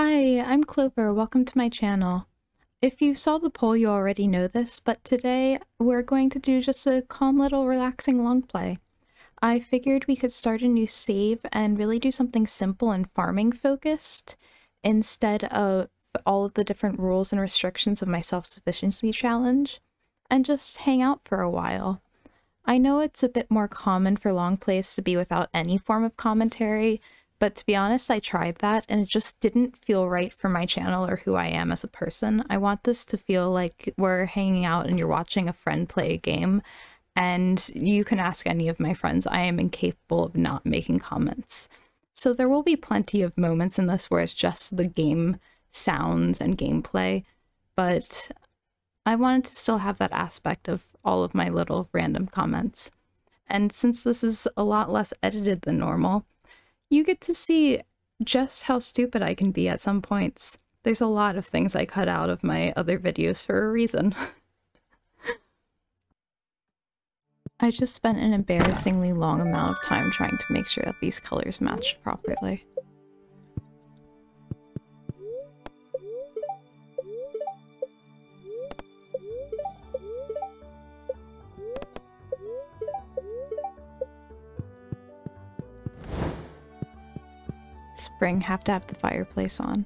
Hi, I'm Clover. Welcome to my channel. If you saw the poll, you already know this, but today we're going to do just a calm little relaxing long play. I figured we could start a new save and really do something simple and farming focused instead of all of the different rules and restrictions of my self-sufficiency challenge and just hang out for a while. I know it's a bit more common for long plays to be without any form of commentary, but to be honest, I tried that and it just didn't feel right for my channel or who I am as a person. I want this to feel like we're hanging out and you're watching a friend play a game and you can ask any of my friends. I am incapable of not making comments. So there will be plenty of moments in this where it's just the game sounds and gameplay, but I wanted to still have that aspect of all of my little random comments. And since this is a lot less edited than normal, you get to see just how stupid I can be at some points. There's a lot of things I cut out of my other videos for a reason. I just spent an embarrassingly long amount of time trying to make sure that these colors matched properly. Spring have to have the fireplace on.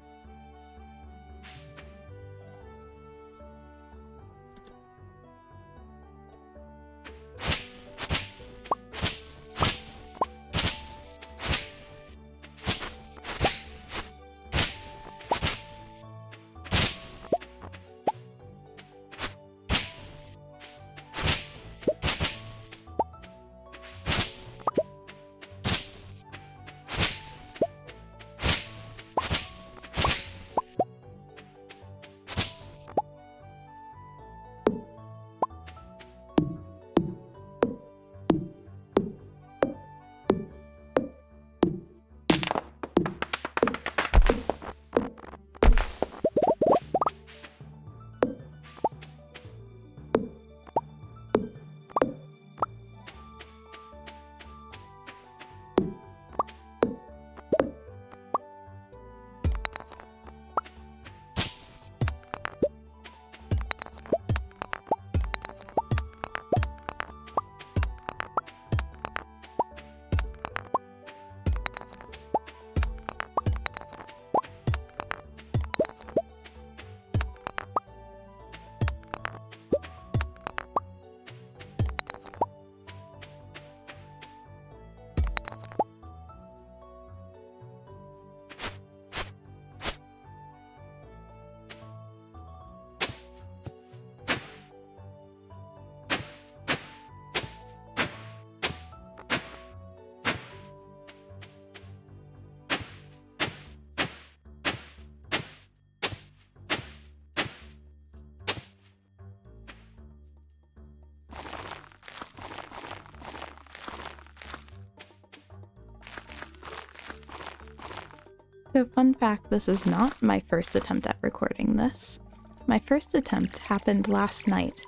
Fact, this is not my first attempt at recording this. My first attempt happened last night,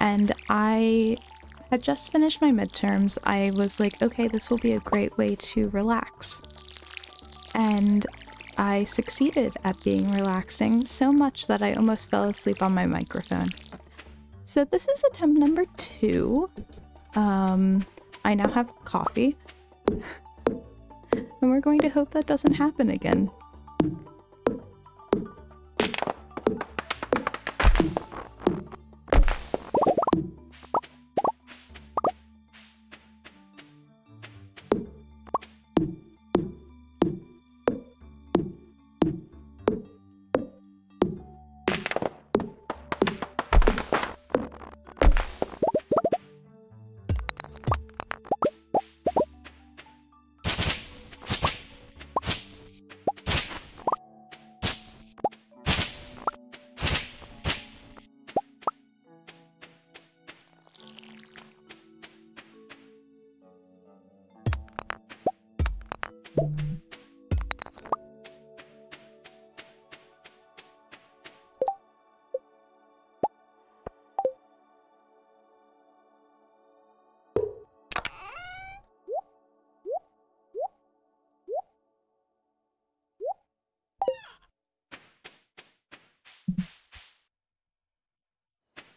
and I had just finished my midterms. I was like, okay, this will be a great way to relax. And I succeeded at being relaxing so much that I almost fell asleep on my microphone. So this is attempt number two. Um, I now have coffee. And we're going to hope that doesn't happen again.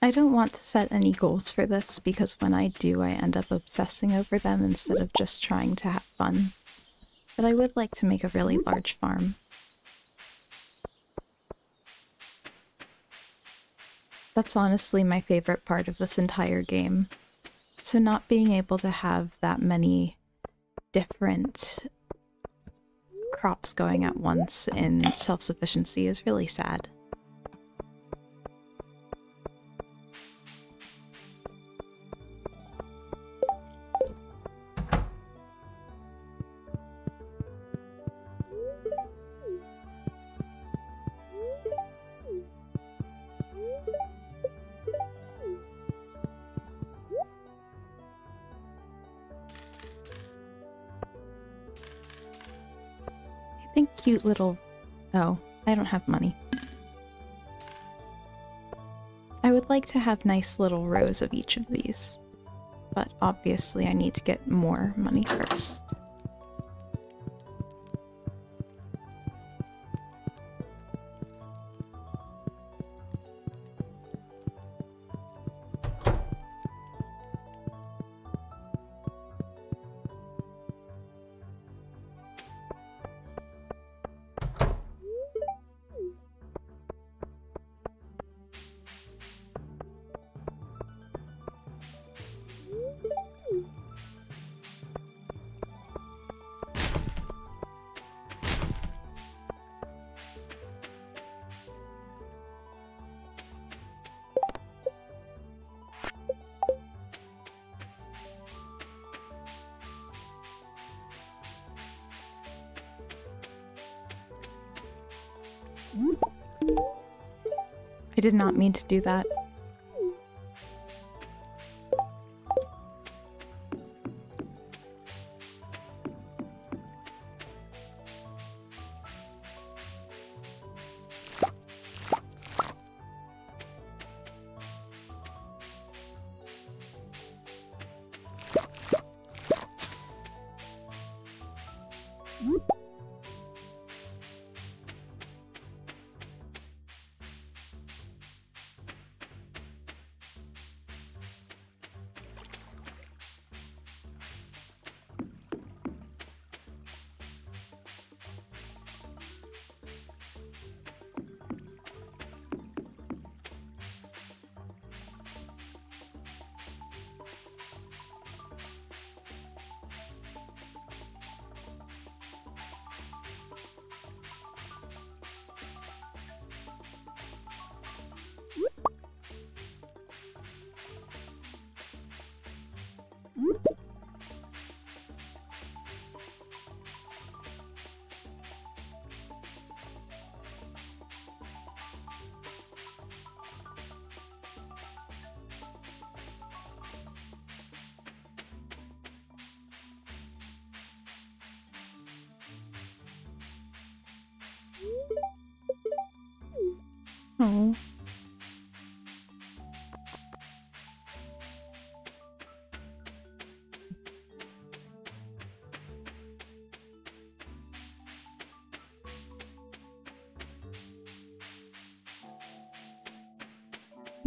I don't want to set any goals for this because when I do, I end up obsessing over them instead of just trying to have fun. But I would like to make a really large farm. That's honestly my favorite part of this entire game. So not being able to have that many different crops going at once in self-sufficiency is really sad. Little... Oh, I don't have money. I would like to have nice little rows of each of these, but obviously I need to get more money first. Mean to do that.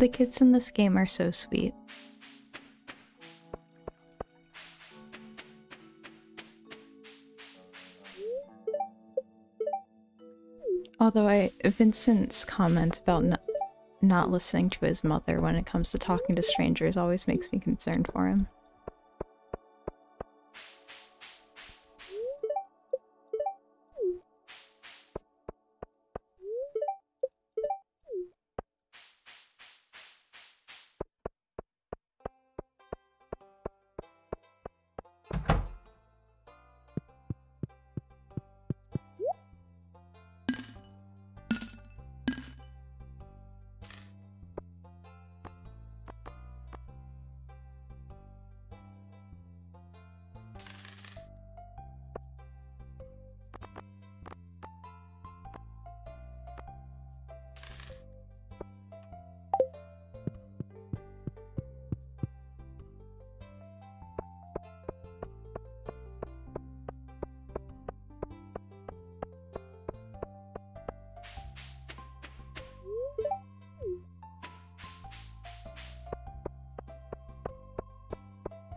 The kids in this game are so sweet. Although I Vincent's comment about not, not listening to his mother when it comes to talking to strangers always makes me concerned for him.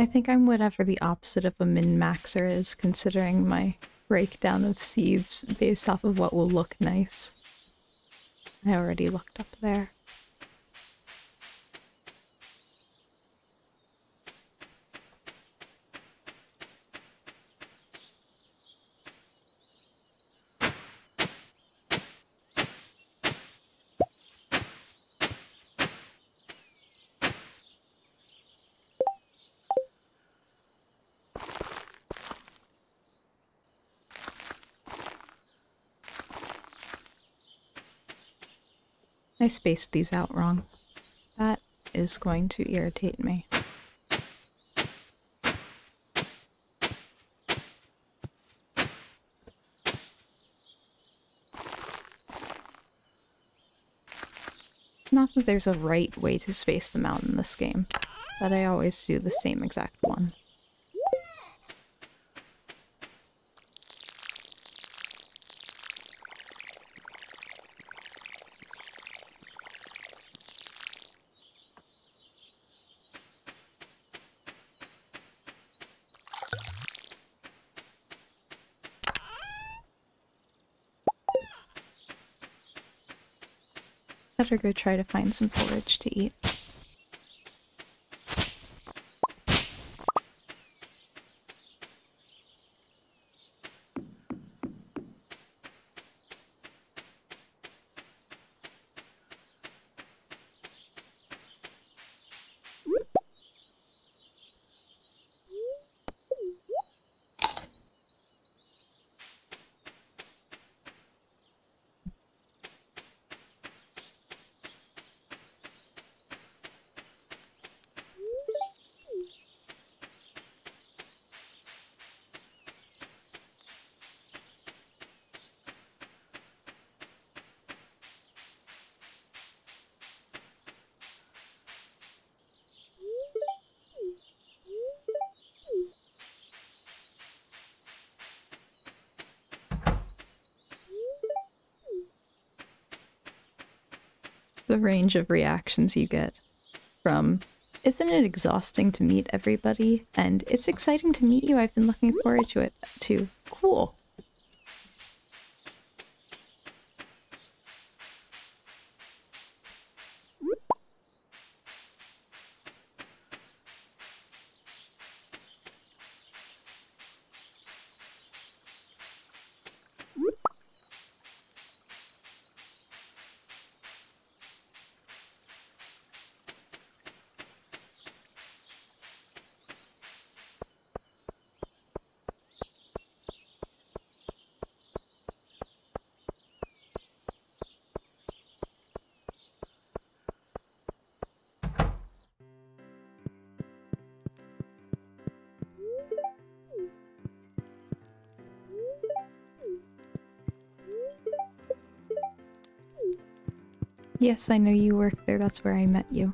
Think I'm whatever the opposite of a min-maxer is, considering my breakdown of seeds based off of what will look nice. I already looked up there. I spaced these out wrong. That is going to irritate me. Not that there's a right way to space them out in this game, but I always do the same exact one. Better go try to find some forage to eat. The range of reactions you get from isn't it exhausting to meet everybody? And it's exciting to meet you. I've been looking forward to it. Too cool Yes, I know you work there. That's where I met you.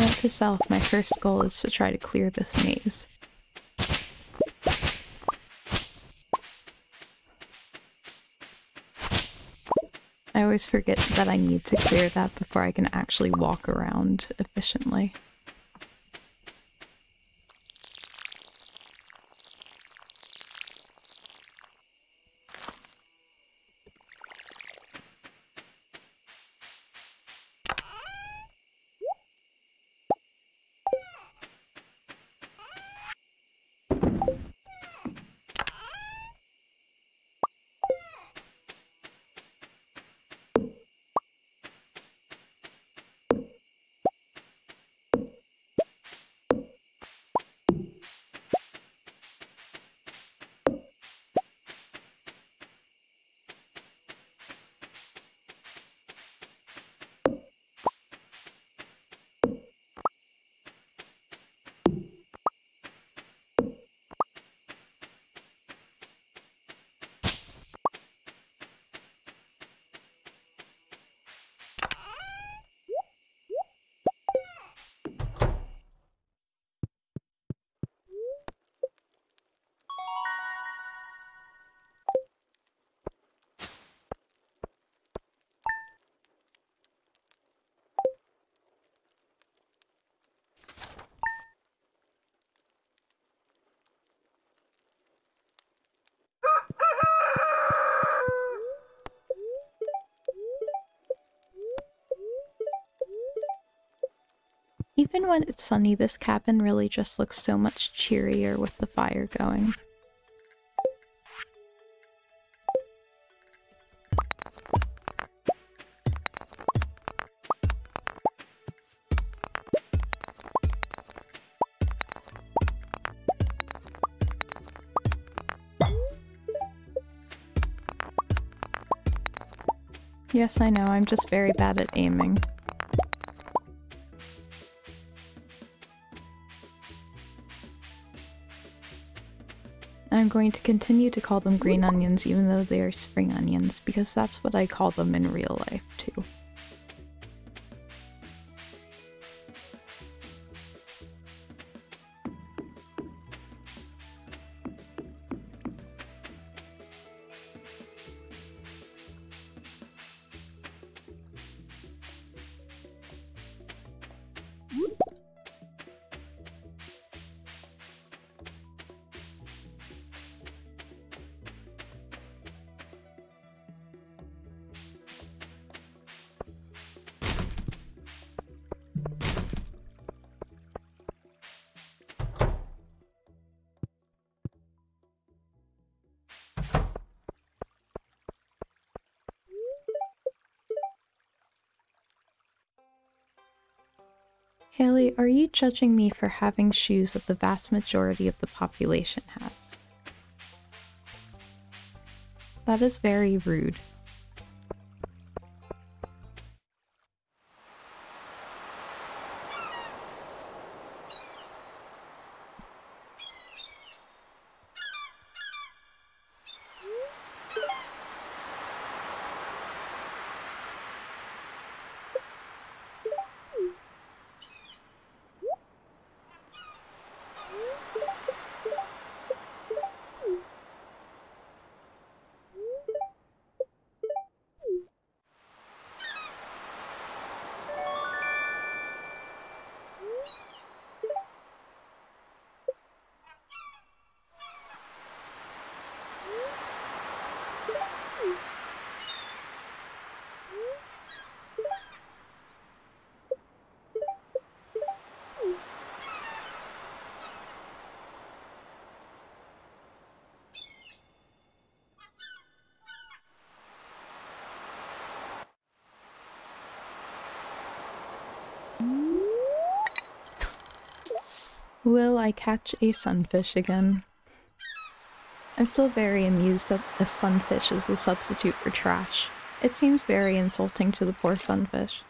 Note to self, my first goal is to try to clear this maze. I always forget that I need to clear that before I can actually walk around efficiently. Even when it's sunny, this cabin really just looks so much cheerier with the fire going. Yes, I know, I'm just very bad at aiming. Going to continue to call them green onions even though they are spring onions because that's what I call them in real life too. Judging me for having shoes that the vast majority of the population has? That is very rude. Will I catch a sunfish again? I'm still very amused that a sunfish is a substitute for trash. It seems very insulting to the poor sunfish.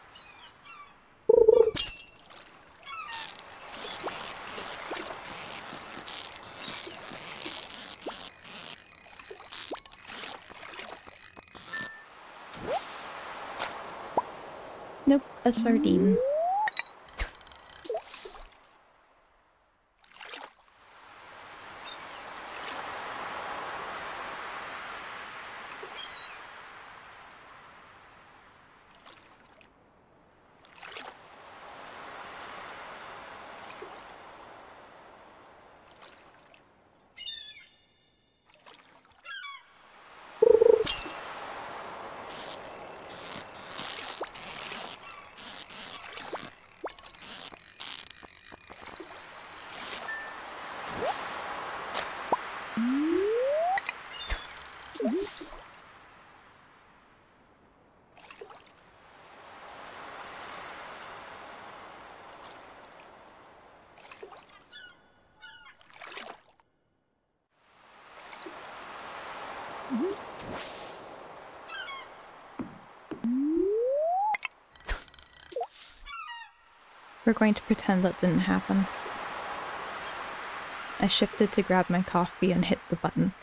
Nope, a sardine. We're going to pretend that didn't happen. I shifted to grab my coffee and hit the button.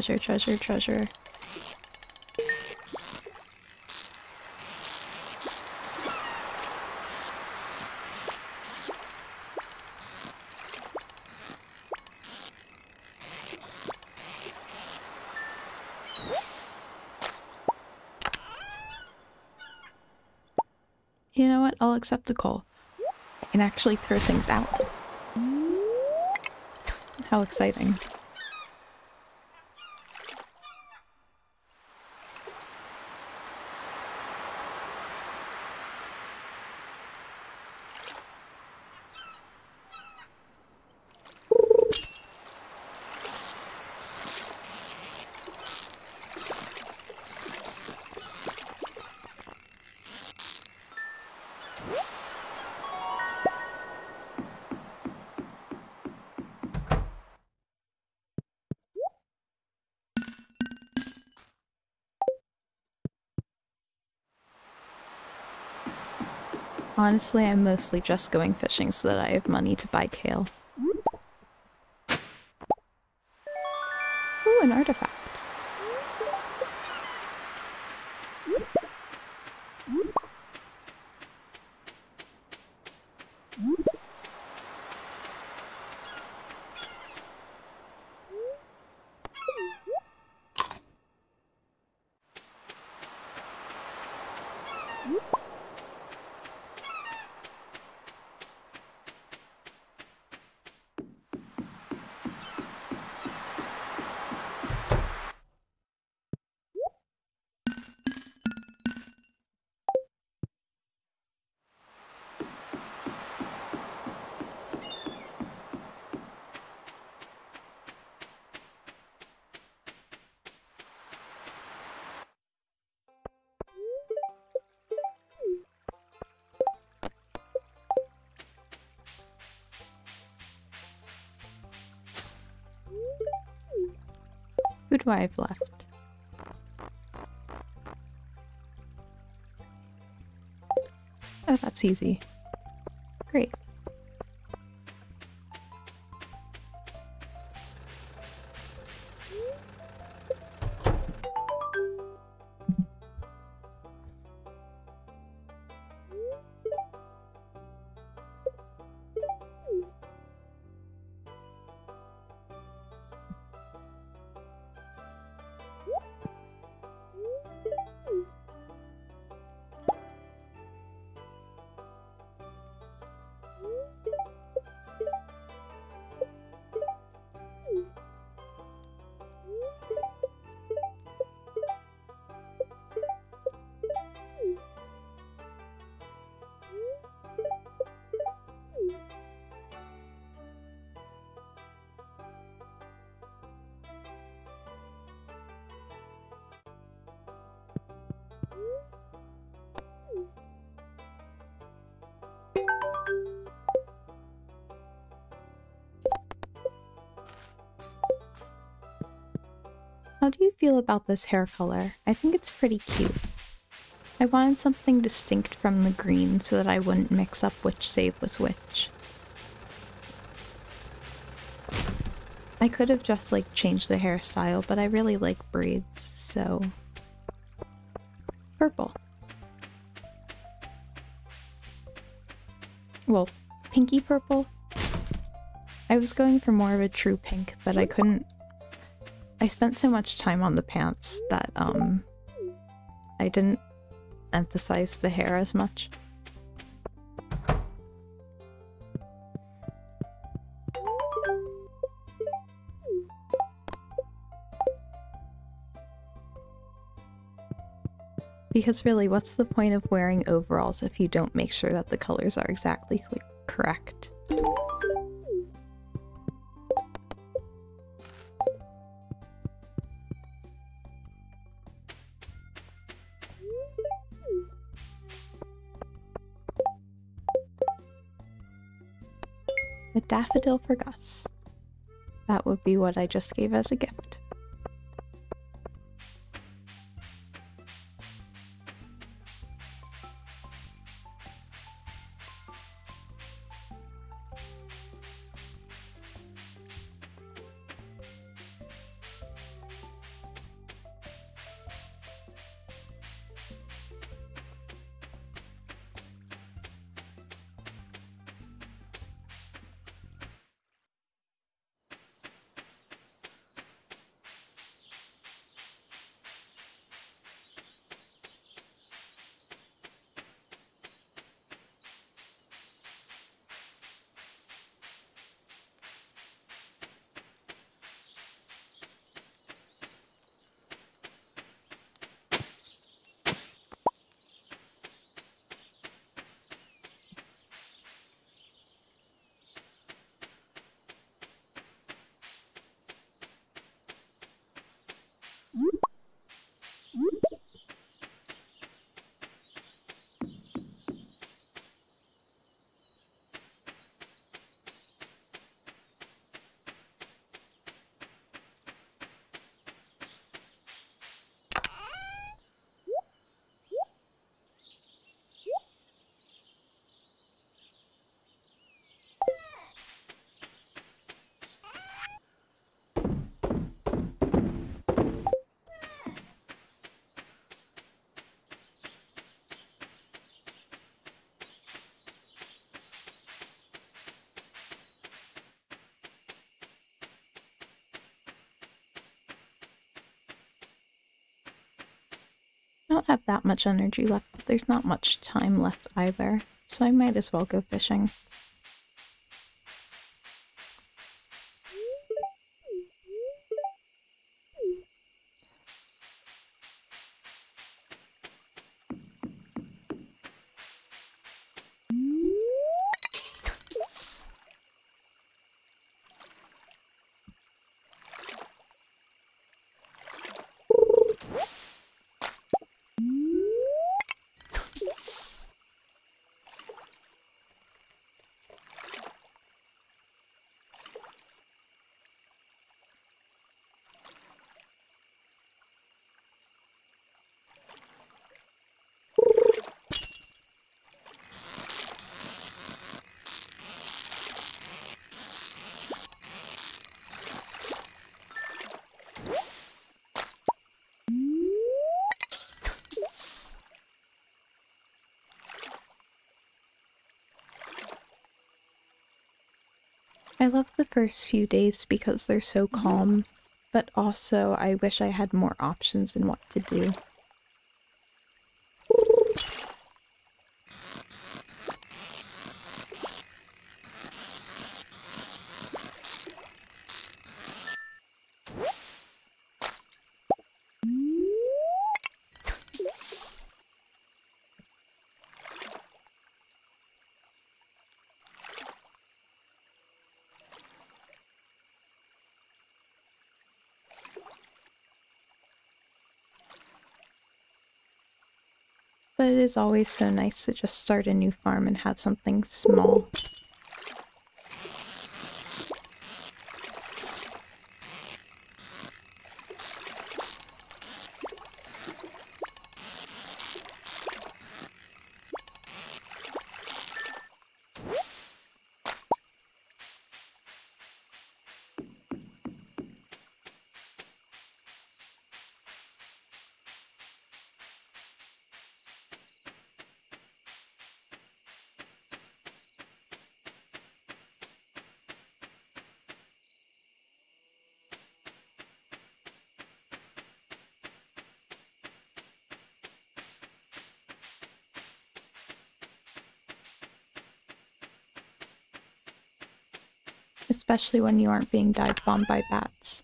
Treasure, treasure, treasure. You know what? I'll accept the coal. I can actually throw things out. How exciting. Honestly, I'm mostly just going fishing so that I have money to buy kale. Ooh, an artifact. Who I have left? Oh, that's easy. Feel about this hair color? I think it's pretty cute. I wanted something distinct from the green so that I wouldn't mix up which save was which. I could have just like changed the hairstyle, but I really like braids, so... Purple. Well, pinky purple? I was going for more of a true pink, but I couldn't I spent so much time on the pants that um I didn't emphasize the hair as much. Because really, what's the point of wearing overalls if you don't make sure that the colors are exactly correct? A daffodil for Gus. That would be what I just gave as a gift. Have that much energy left, but there's not much time left either, so I might as well go fishing. First few days because they're so calm, but also I wish I had more options in what to do. Is always so nice to just start a new farm and have something small. Especially when you aren't being dive bombed by bats.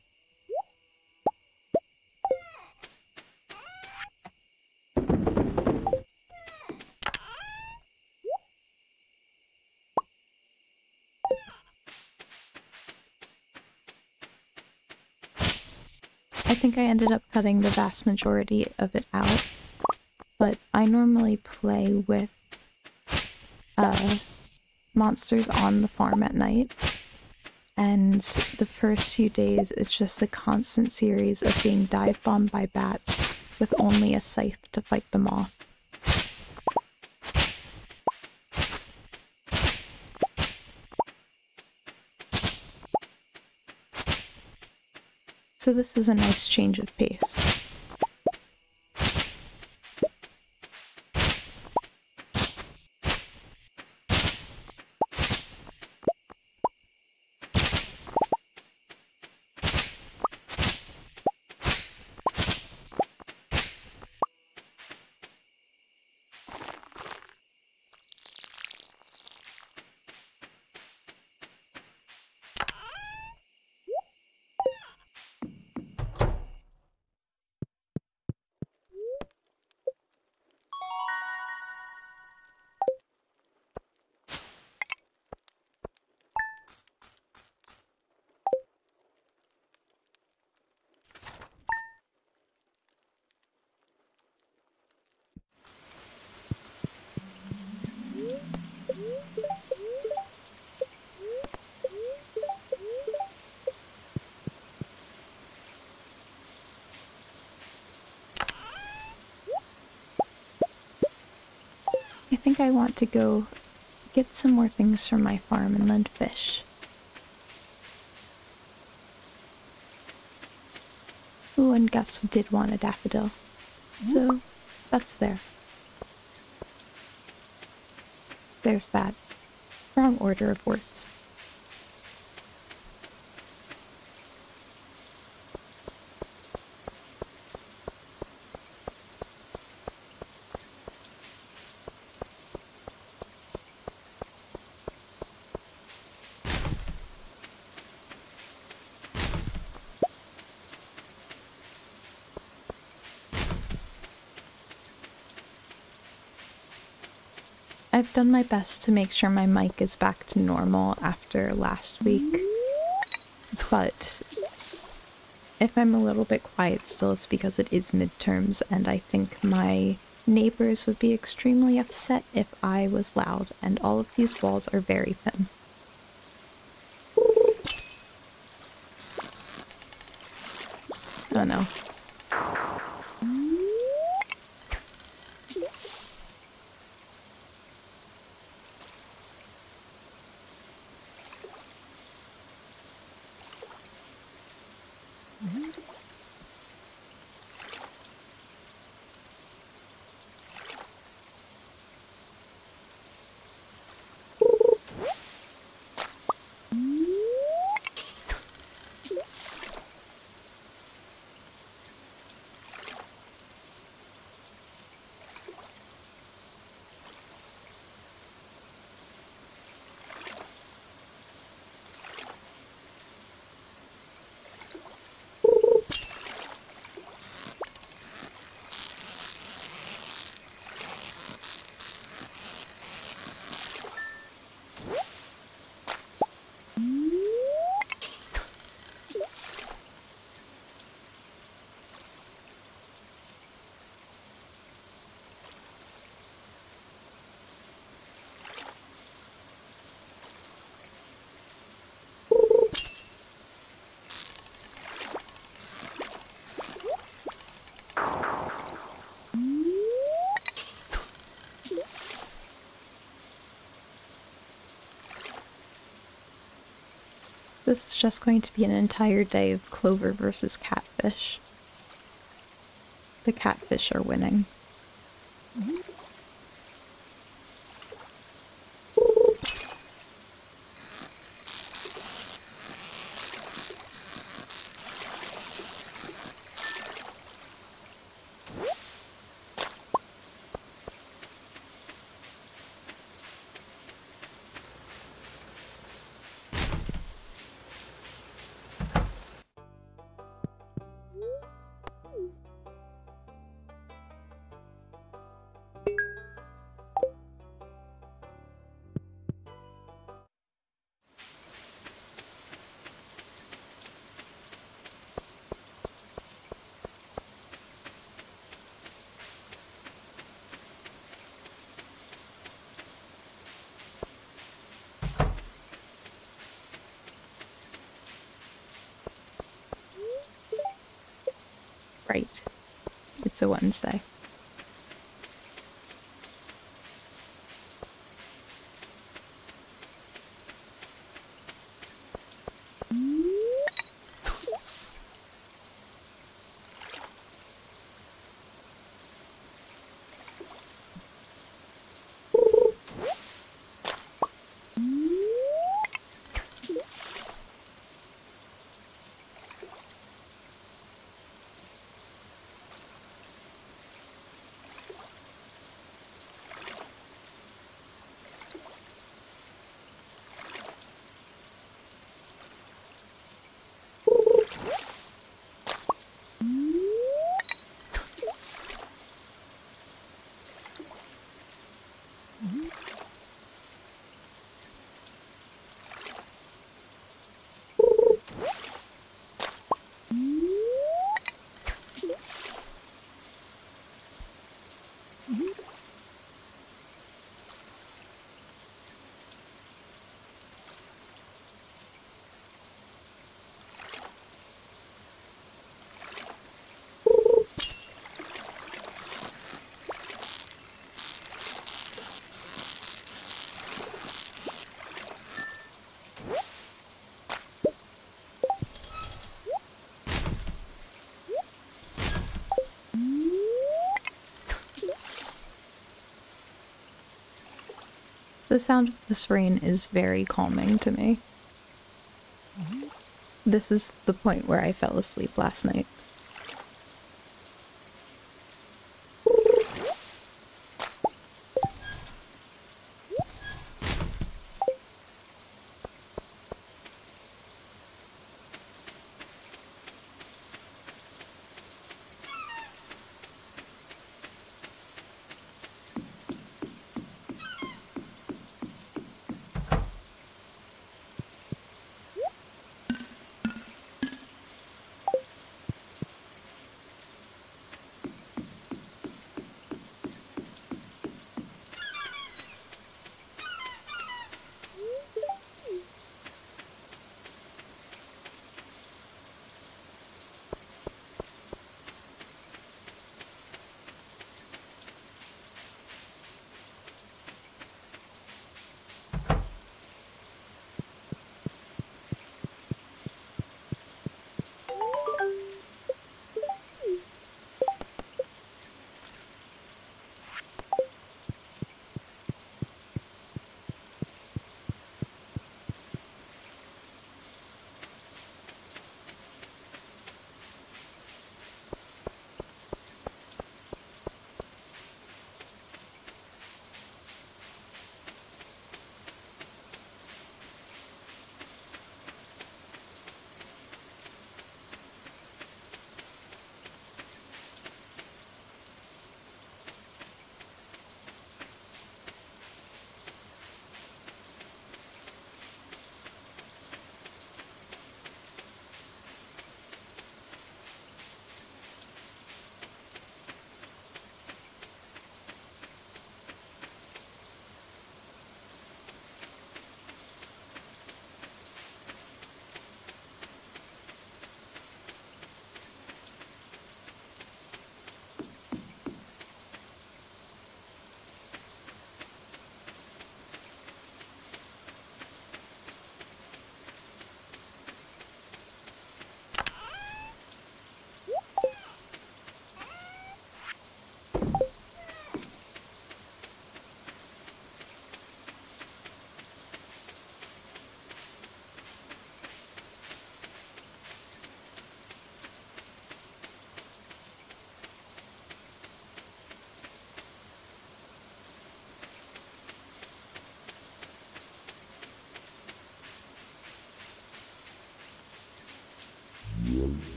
I think I ended up cutting the vast majority of it out, but I normally play with uh, monsters on the farm at night and the first few days it's just a constant series of being dive bombed by bats with only a scythe to fight them off. So this is a nice change of pace. Think I want to go get some more things from my farm and then fish. Ooh, and Gus did want a daffodil. So, that's there. There's that. Wrong order of words. Done my best to make sure my mic is back to normal after last week, but if I'm a little bit quiet still, it's because it is midterms, and I think my neighbors would be extremely upset if I was loud, and all of these walls are very thin. Oh no. This is just going to be an entire day of clover versus catfish. The catfish are winning. It's a Wednesday. The sound of this rain is very calming to me. Mm-hmm. This is the point where I fell asleep last night.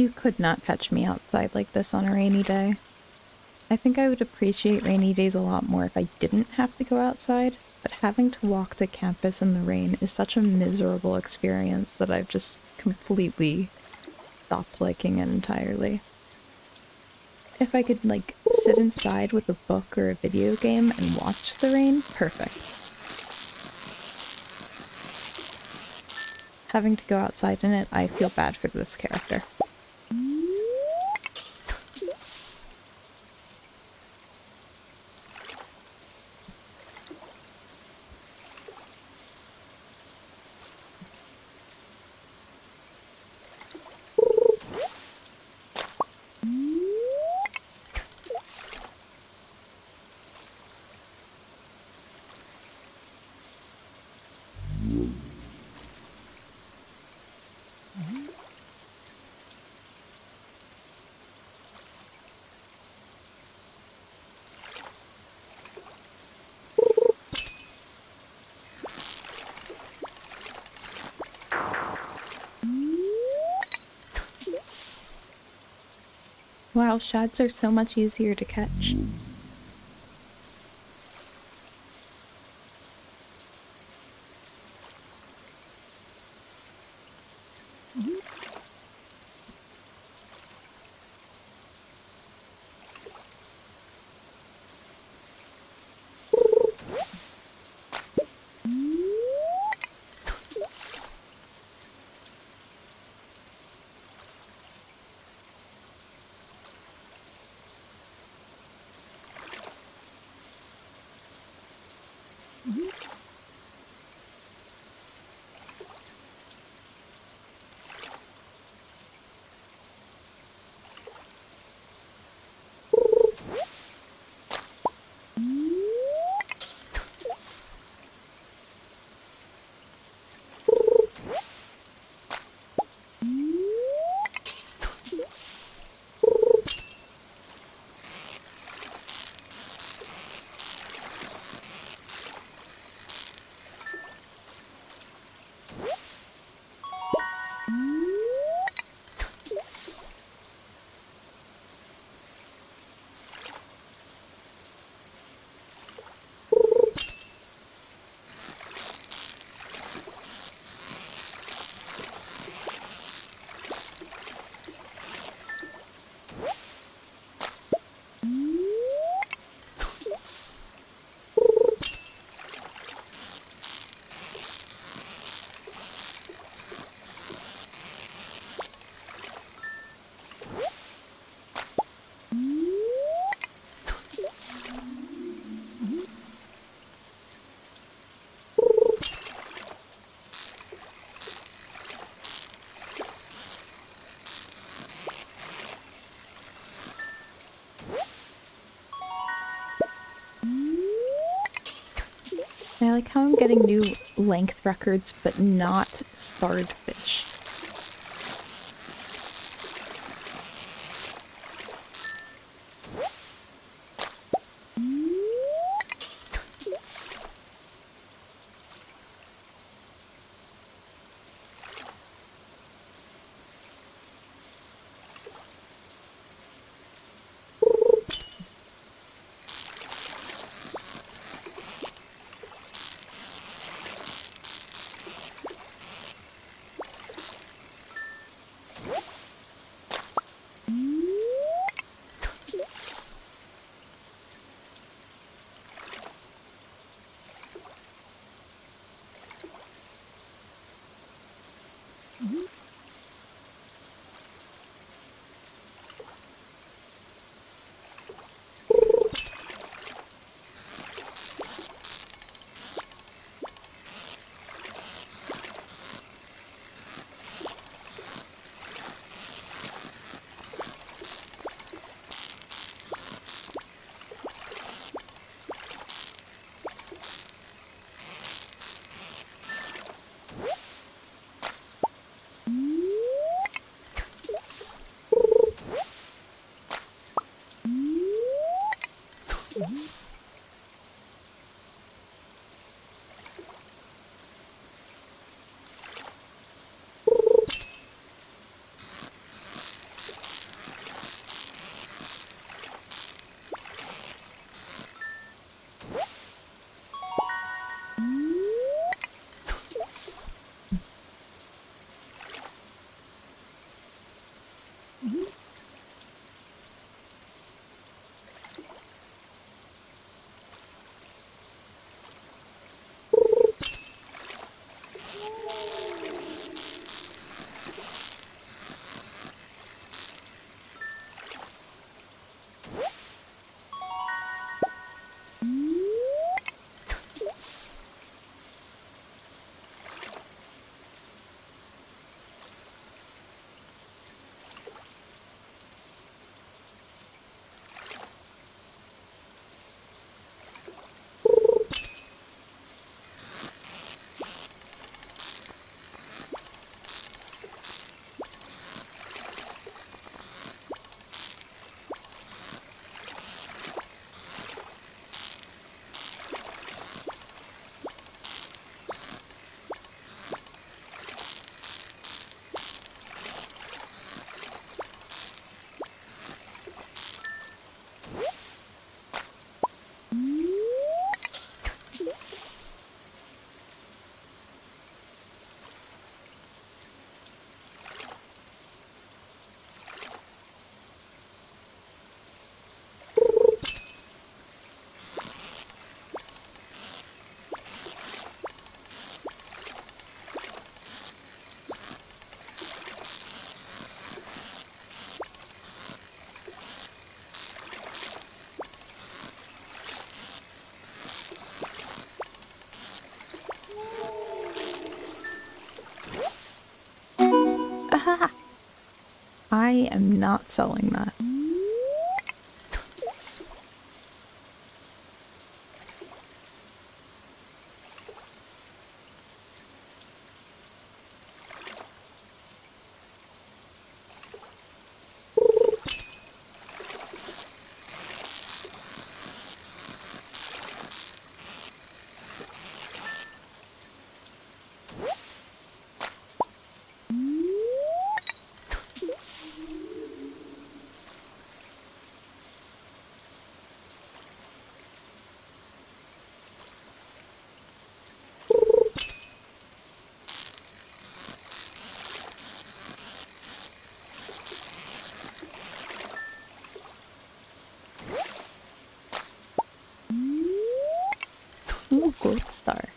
You could not catch me outside like this on a rainy day. I think I would appreciate rainy days a lot more if I didn't have to go outside, but having to walk to campus in the rain is such a miserable experience that I've just completely stopped liking it entirely. If I could, like, sit inside with a book or a video game and watch the rain, perfect. Having to go outside in it, I feel bad for this character. Wow, shads are so much easier to catch. I like how I'm getting new length records, but not starred I am not selling that. Ooh, gold star.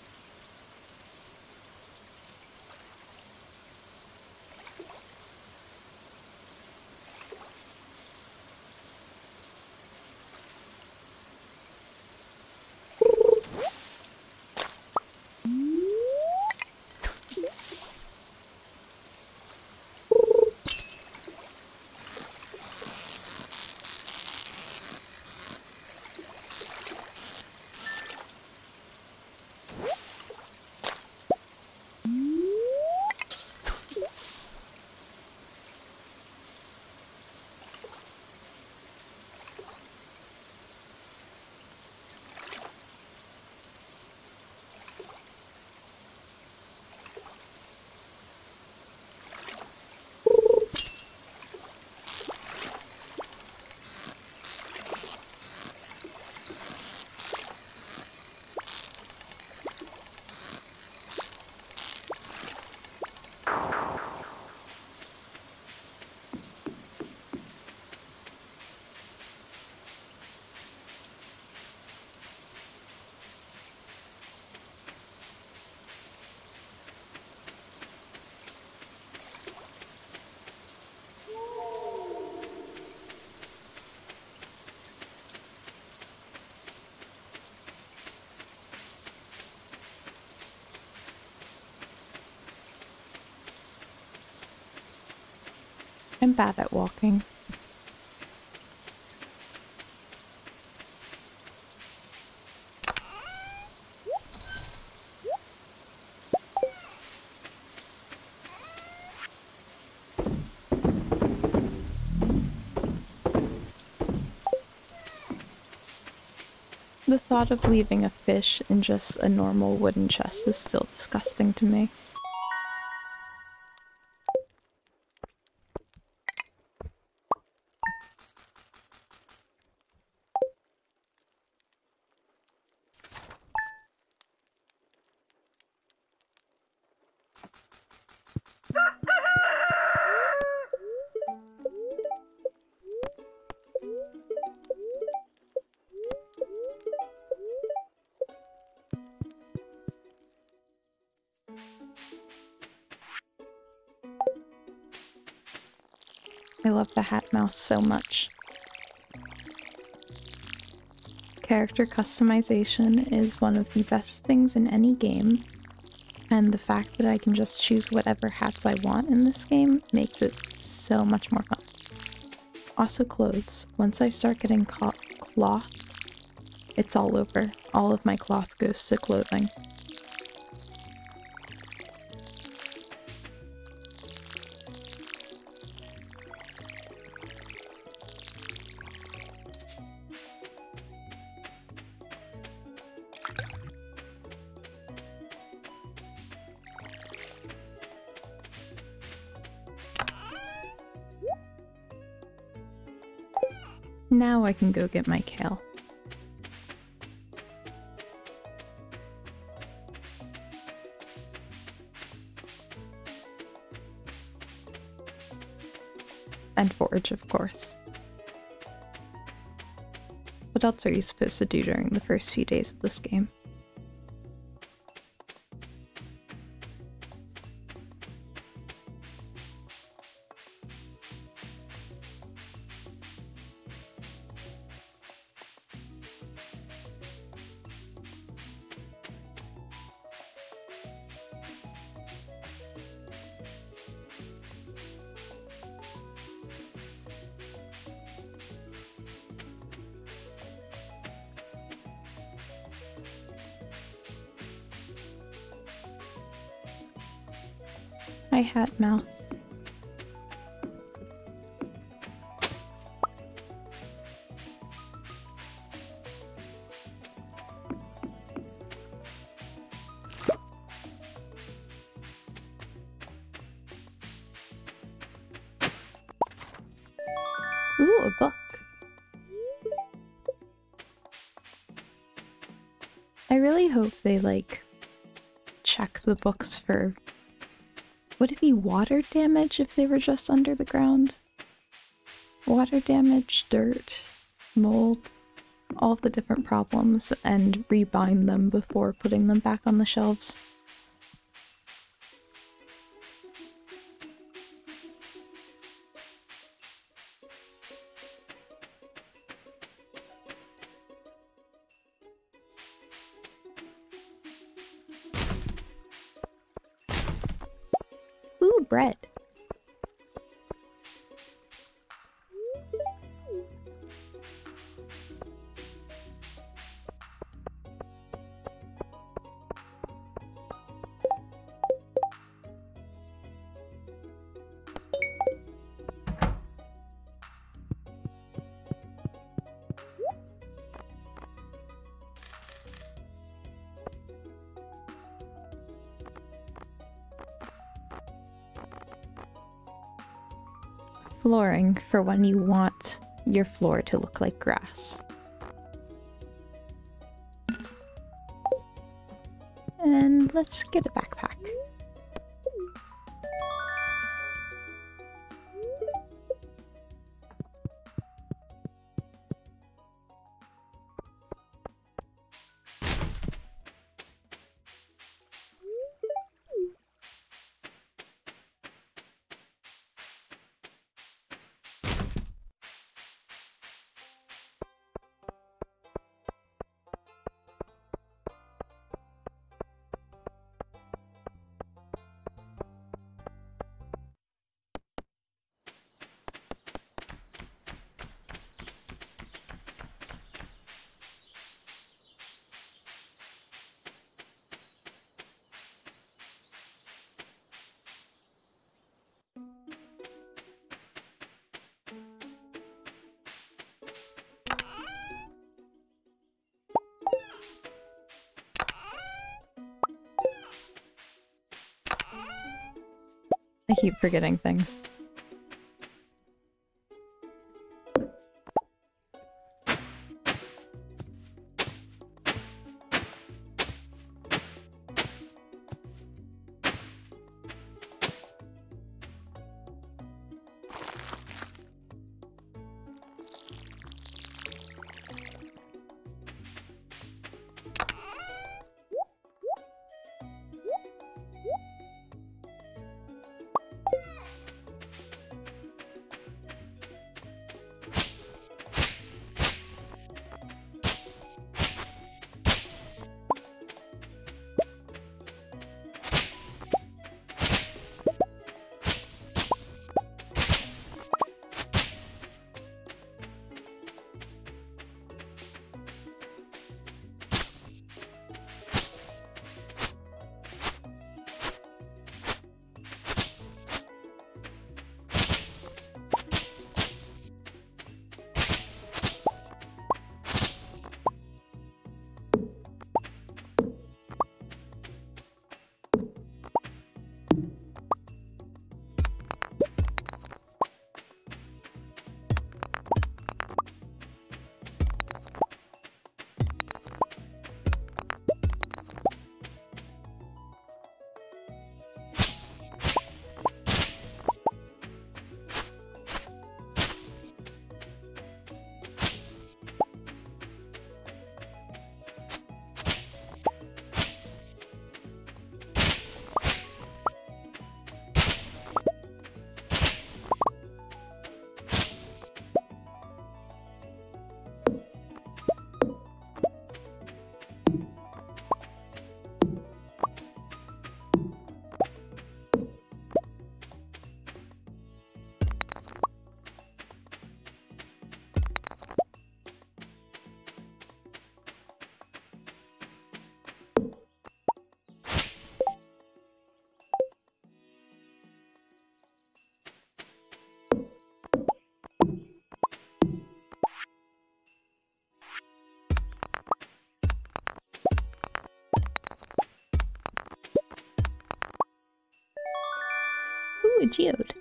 I'm bad at walking. The thought of leaving a fish in just a normal wooden chest is still disgusting to me. Love the hat mouse so much. Character customization is one of the best things in any game, and the fact that I can just choose whatever hats I want in this game makes it so much more fun. Also clothes. Once I start getting caught cloth, it's all over. All of my cloth goes to clothing. I can go get my kale. And forage, of course. What else are you supposed to do during the first few days of this game? They, like, check the books for would it be water damage if they were just under the ground? Water damage, dirt, mold, all the different problems, and rebind them before putting them back on the shelves. For when you want your floor to look like grass. And let's get a backpack. Keep forgetting things. A geode.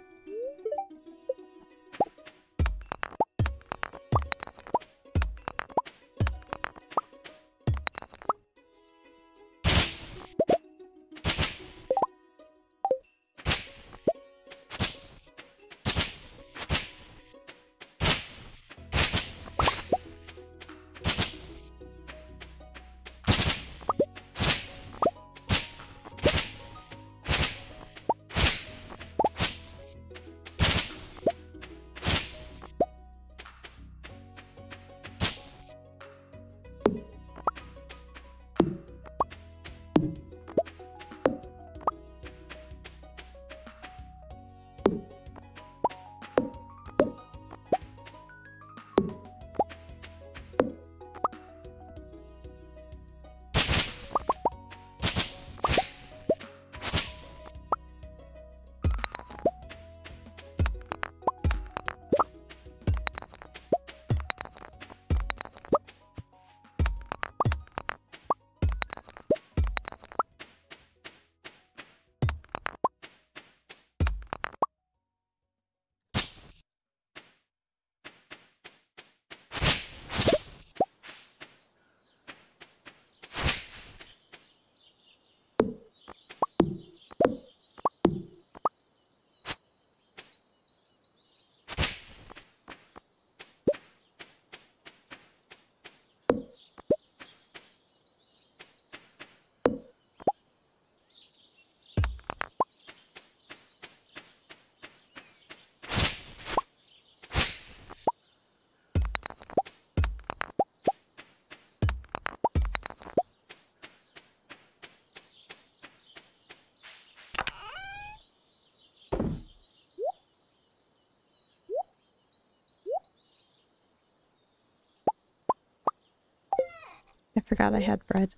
I forgot I had bread.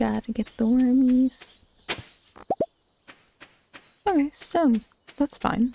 Gotta get the wormies. Okay, stone. That's fine.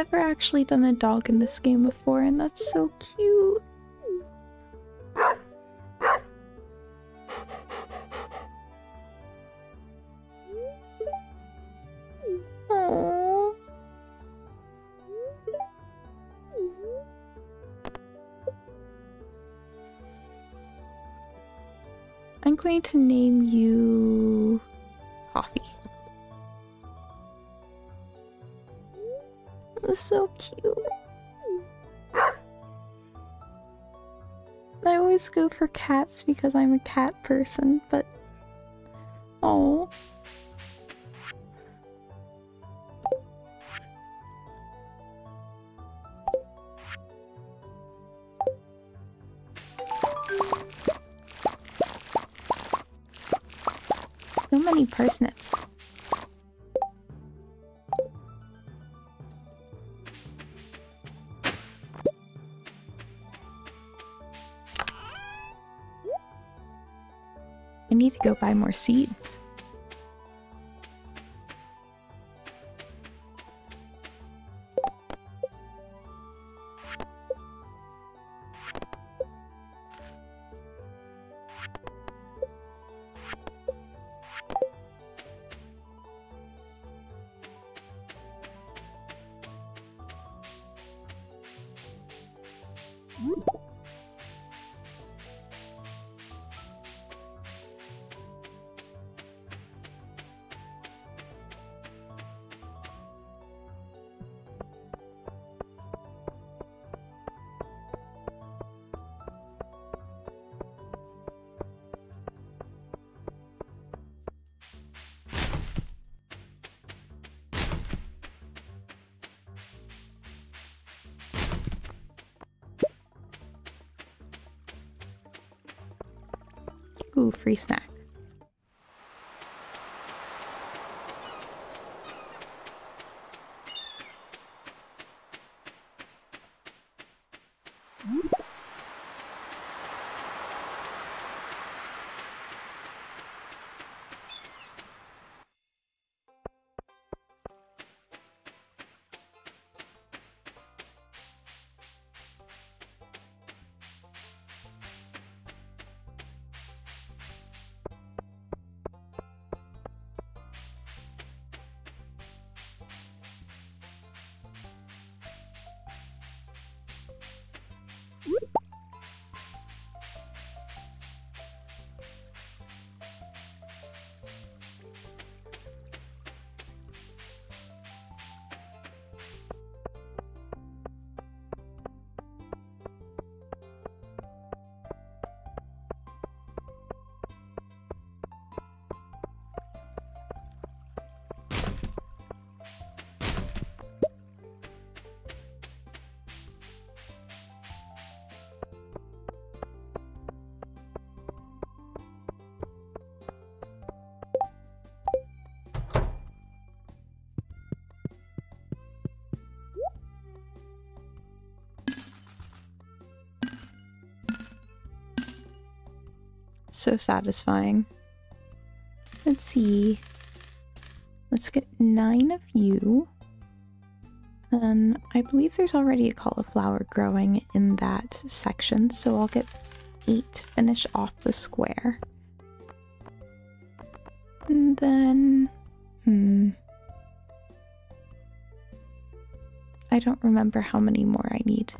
Never actually done a dog in this game before, and that's so cute. I'm going to name Go for cats because I'm a cat person, but oh. So many parsnips. Go buy more seeds. Snack. So satisfying. Let's see. Let's get nine of you. And I believe there's already a cauliflower growing in that section, so I'll get eight to finish off the square. And then, hmm. I don't remember how many more I need.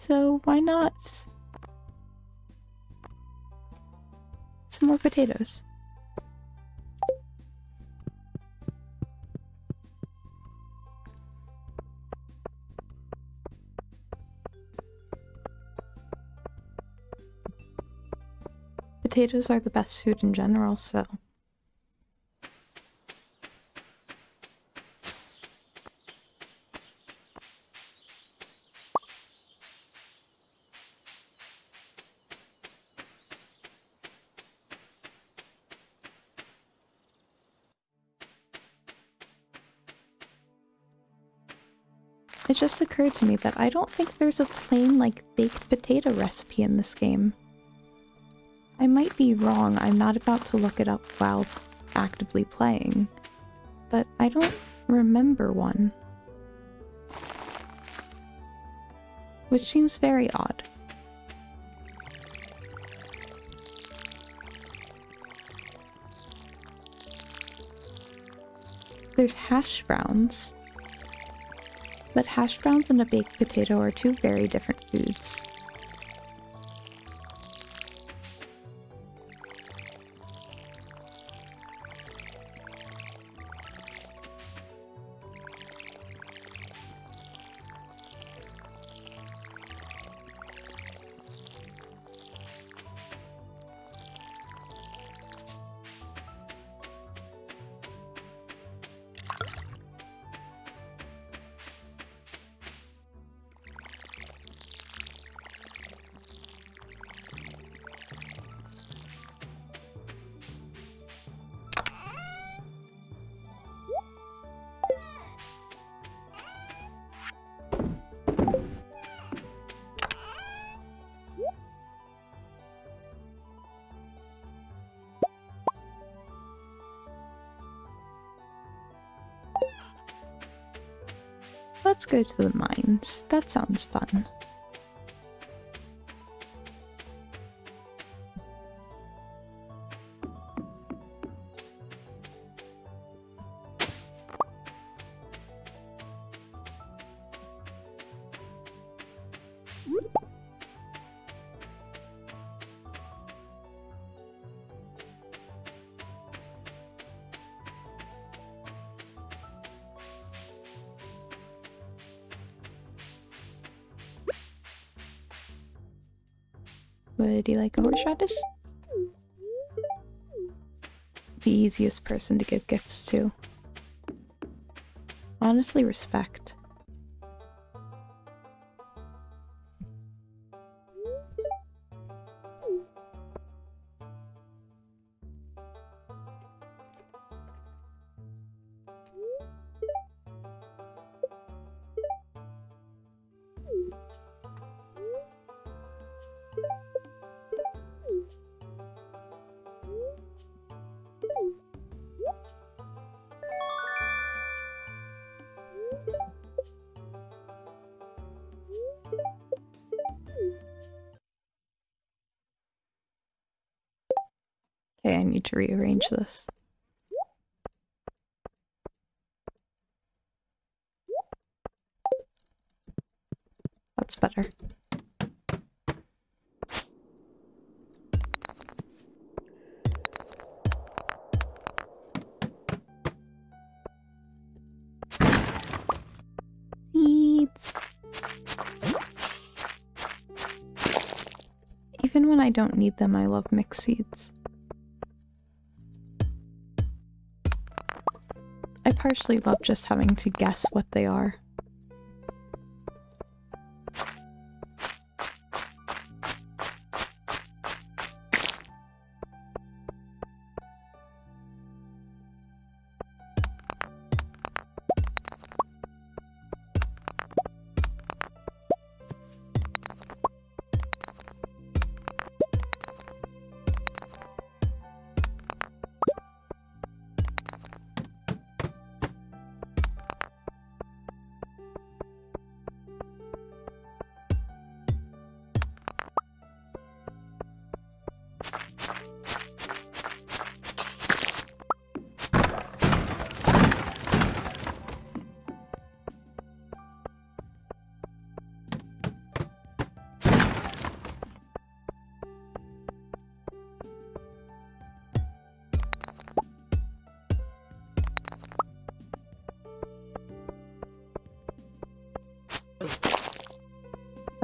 So why not? Some more potatoes. Potatoes are the best food in general, so. Just occurred to me that I don't think there's a plain, like, baked potato recipe in this game. I might be wrong, I'm not about to look it up while actively playing, but I don't remember one. Which seems very odd. There's hash browns. But hash browns and a baked potato are two very different foods. Go to the mines. That sounds fun. You like a horseradish? The easiest person to give gifts to. Honestly, respect. That's better. Seeds. Even when I don't need them, I love mixed seeds. I partially love just having to guess what they are.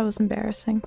Was embarrassing.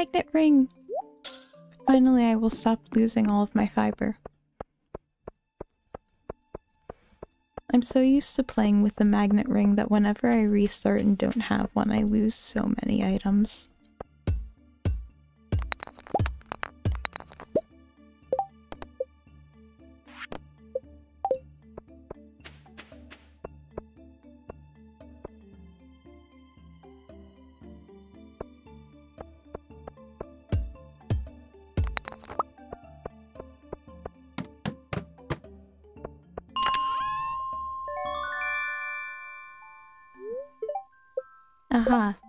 Magnet ring! Finally, I will stop losing all of my fiber. I'm so used to playing with the magnet ring that whenever I restart and don't have one, I lose so many items.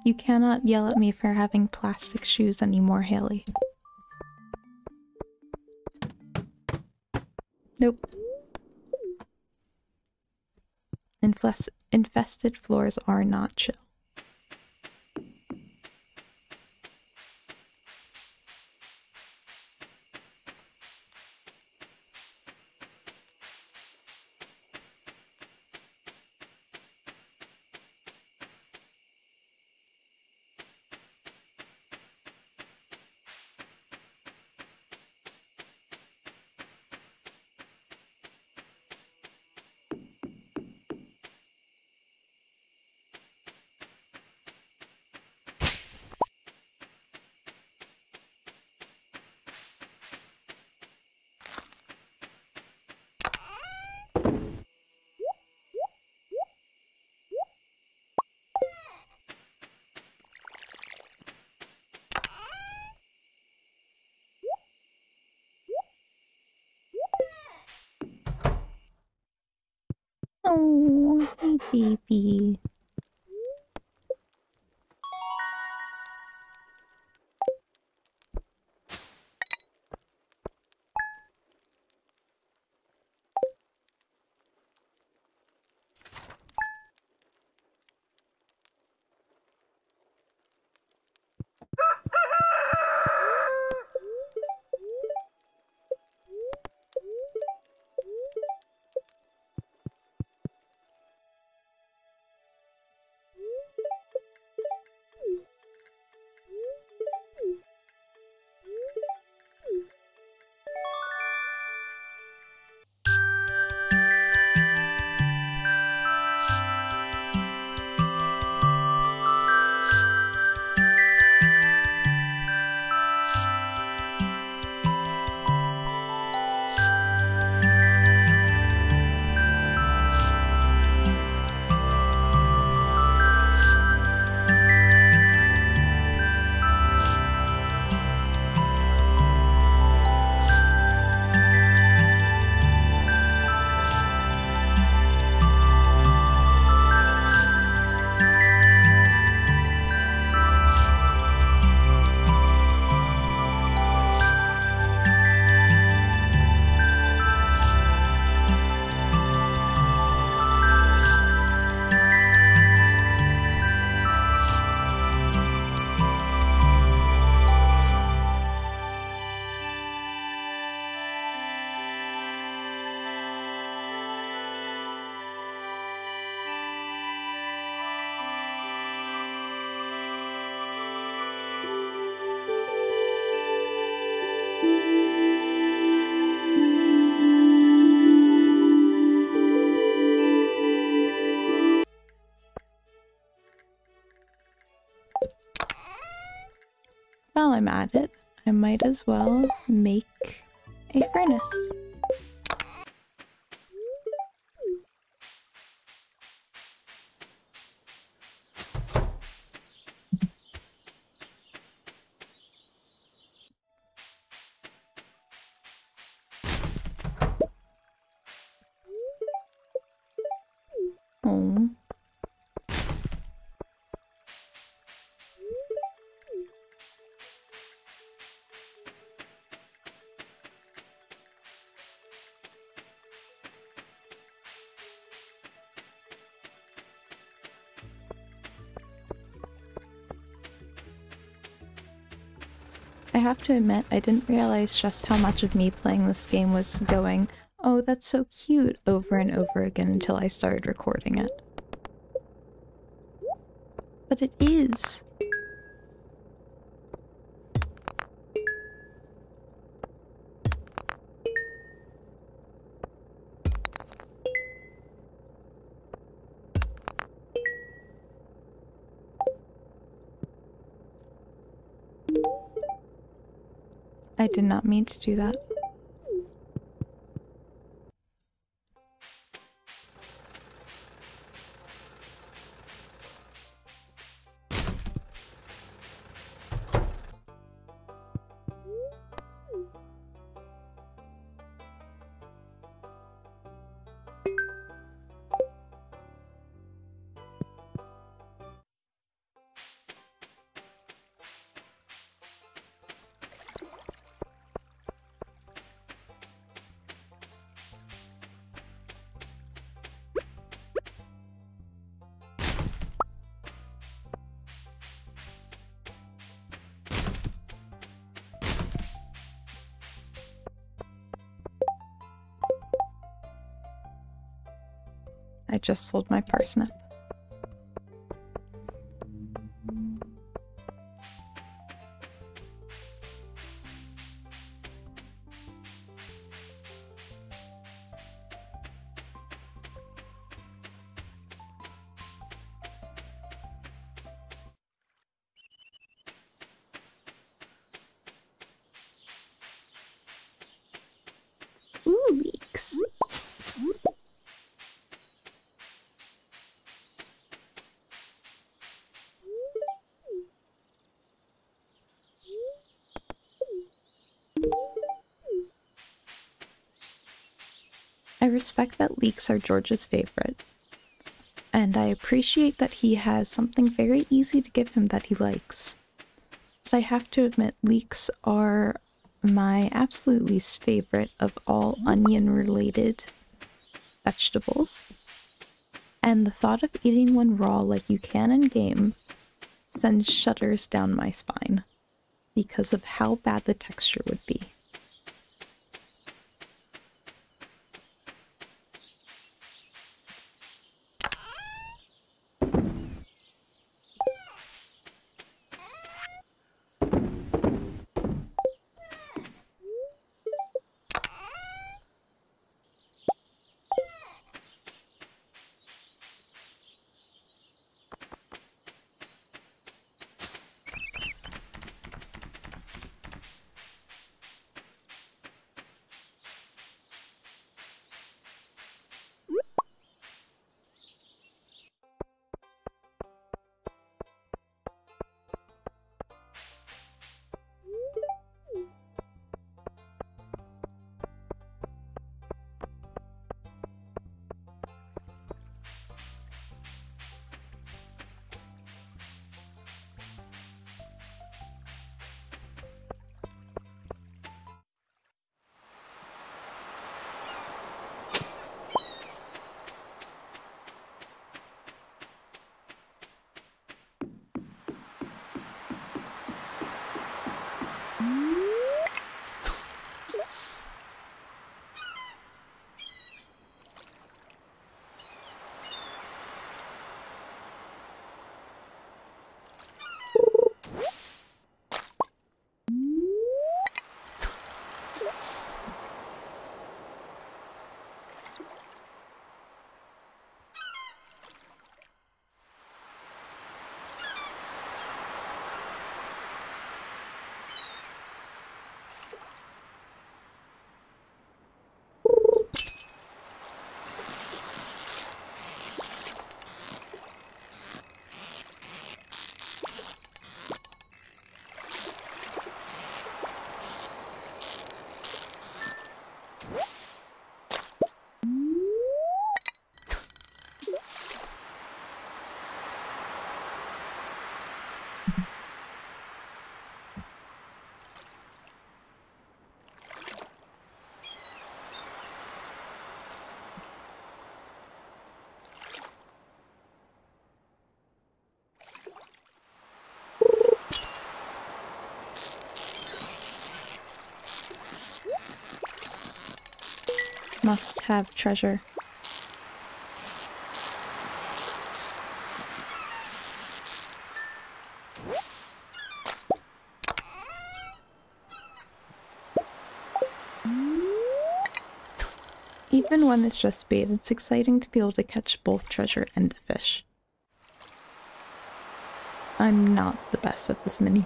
You cannot yell at me for having plastic shoes anymore, Haley. Nope. Infest infested floors are not chill. I'm at it, I might as well make a furnace. Have to admit, I didn't realize just how much of me playing this game was going Oh, that's so cute over and over again until I started recording it. But it is. I did not mean to do that. Just sold my parsnip. Respect that leeks are George's favorite, and I appreciate that he has something very easy to give him that he likes. But I have to admit, leeks are my absolute least favorite of all onion related vegetables. And the thought of eating one raw like you can in game sends shudders down my spine because of how bad the texture would be. Must have treasure. Even when it's just bait, it's exciting to be able to catch both treasure and a fish. I'm not the best at this mini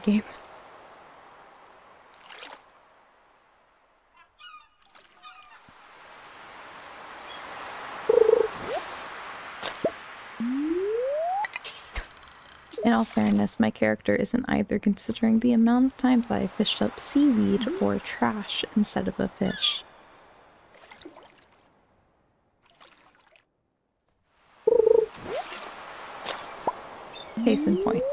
In all fairness, my character isn't either considering the amount of times I fished up seaweed or trash instead of a fish. Case in point.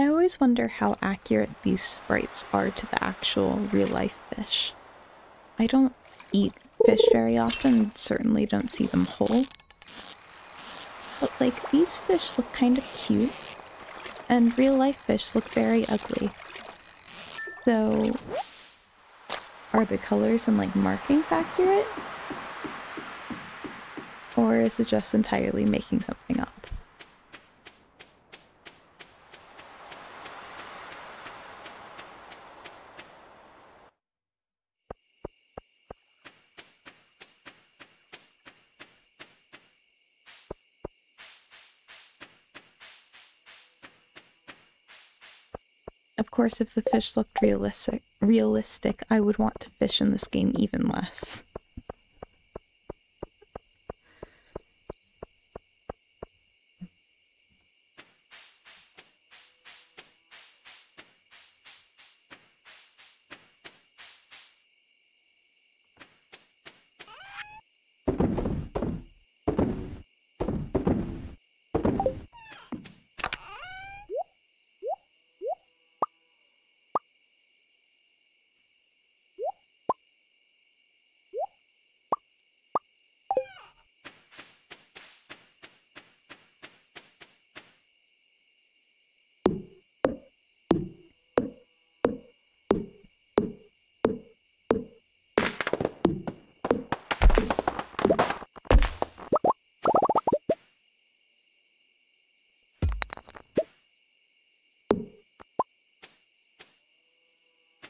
I always wonder how accurate these sprites are to the actual real life fish. I don't eat fish very often, certainly don't see them whole. But like, these fish look kind of cute, and real life fish look very ugly. So, are the colors and like markings accurate? Or is it just entirely making something up? Of course, if the fish looked realistic, realistic, I would want to fish in this game even less.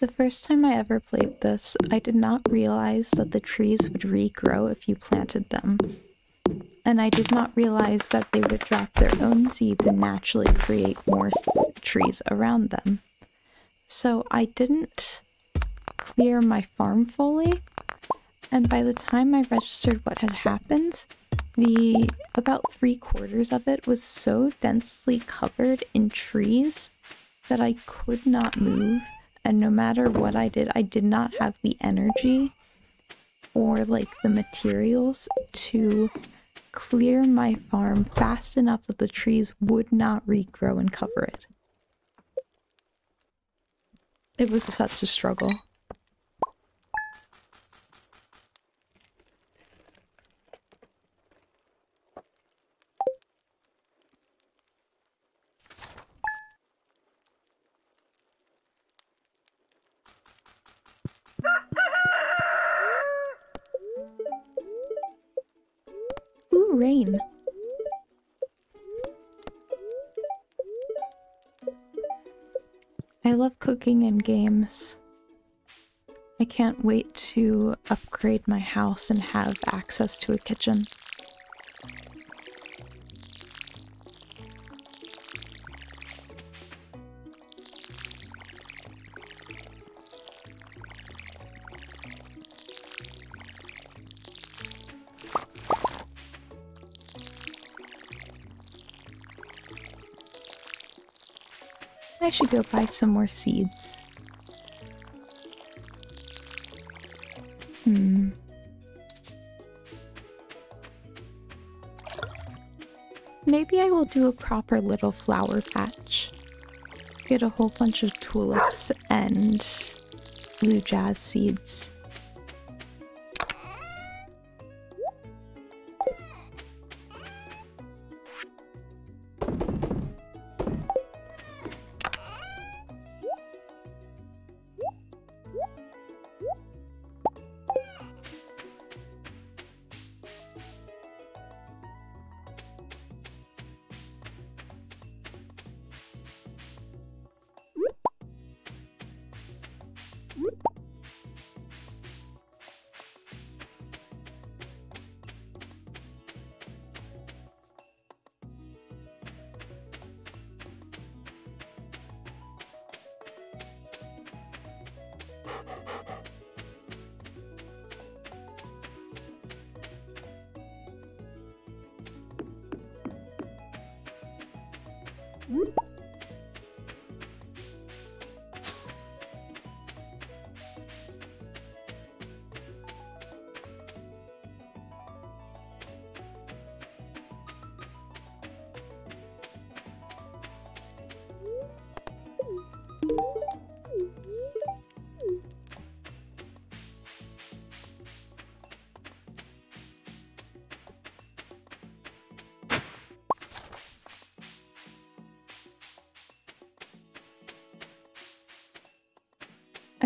The first time I ever played this, I did not realize that the trees would regrow if you planted them. And I did not realize that they would drop their own seeds and naturally create more trees around them. So I didn't clear my farm fully, and by the time I registered what had happened, the about three quarters of it was so densely covered in trees that I could not move and no matter what I did, I did not have the energy or like the materials to clear my farm fast enough that the trees would not regrow and cover it. It was such a struggle. Cooking in games. I can't wait to upgrade my house and have access to a kitchen. I should go buy some more seeds. Hmm. Maybe I will do a proper little flower patch. Get a whole bunch of tulips and blue jazz seeds.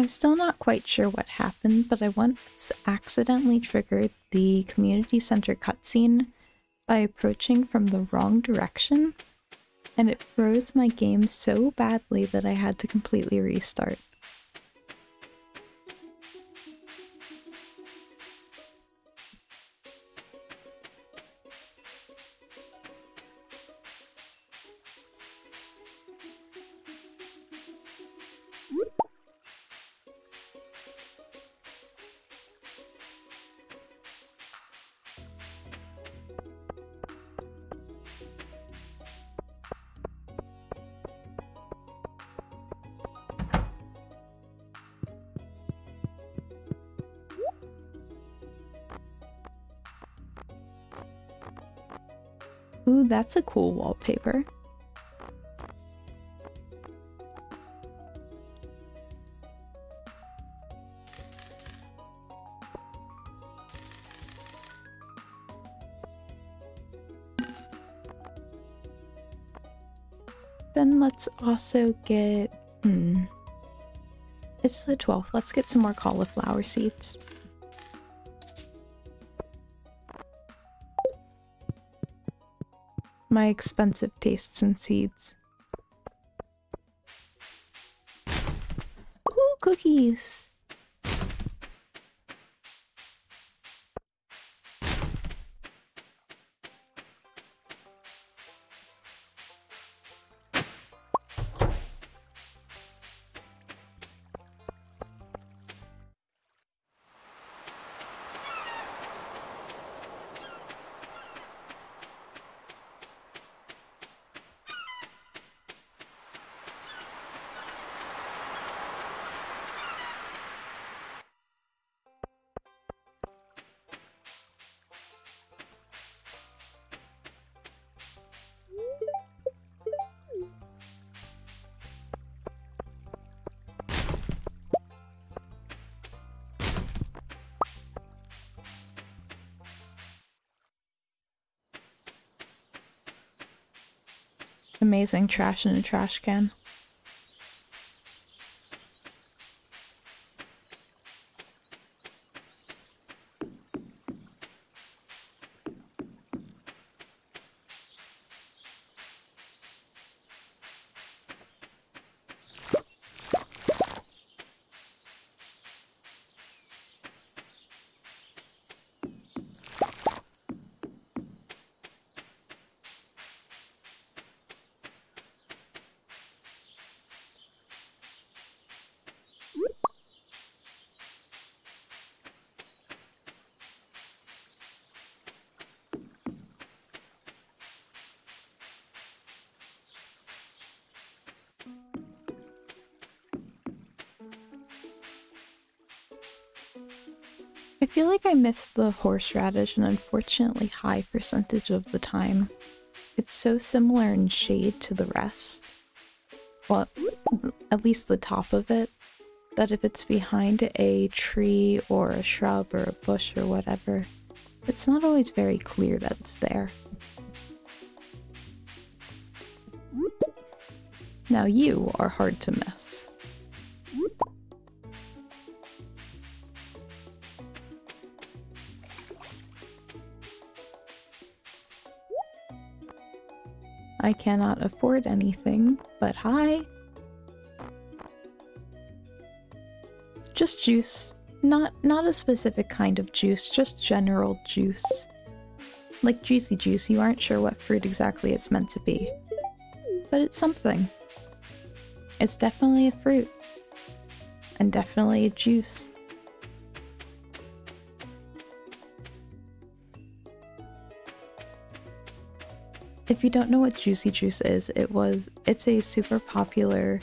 I'm still not quite sure what happened, but I once accidentally triggered the community center cutscene by approaching from the wrong direction, and it froze my game so badly that I had to completely restart. That's a cool wallpaper. Then let's also get... Hmm. It's the 12th. Let's get some more cauliflower seeds. My expensive tastes and seeds. Ooh, cookie! Amazing trash in a trash can. I missed the horseradish an unfortunately high percentage of the time. It's so similar in shade to the rest. Well, at least the top of it. That if it's behind a tree or a shrub or a bush or whatever, it's not always very clear that it's there. Now you are hard to miss. Cannot afford anything, but hi. Just juice. Not not a specific kind of juice, just general juice. Like juicy juice, you aren't sure what fruit exactly it's meant to be. But it's something. It's definitely a fruit. And definitely a juice. If you don't know what Juicy Juice is, it was it's a super popular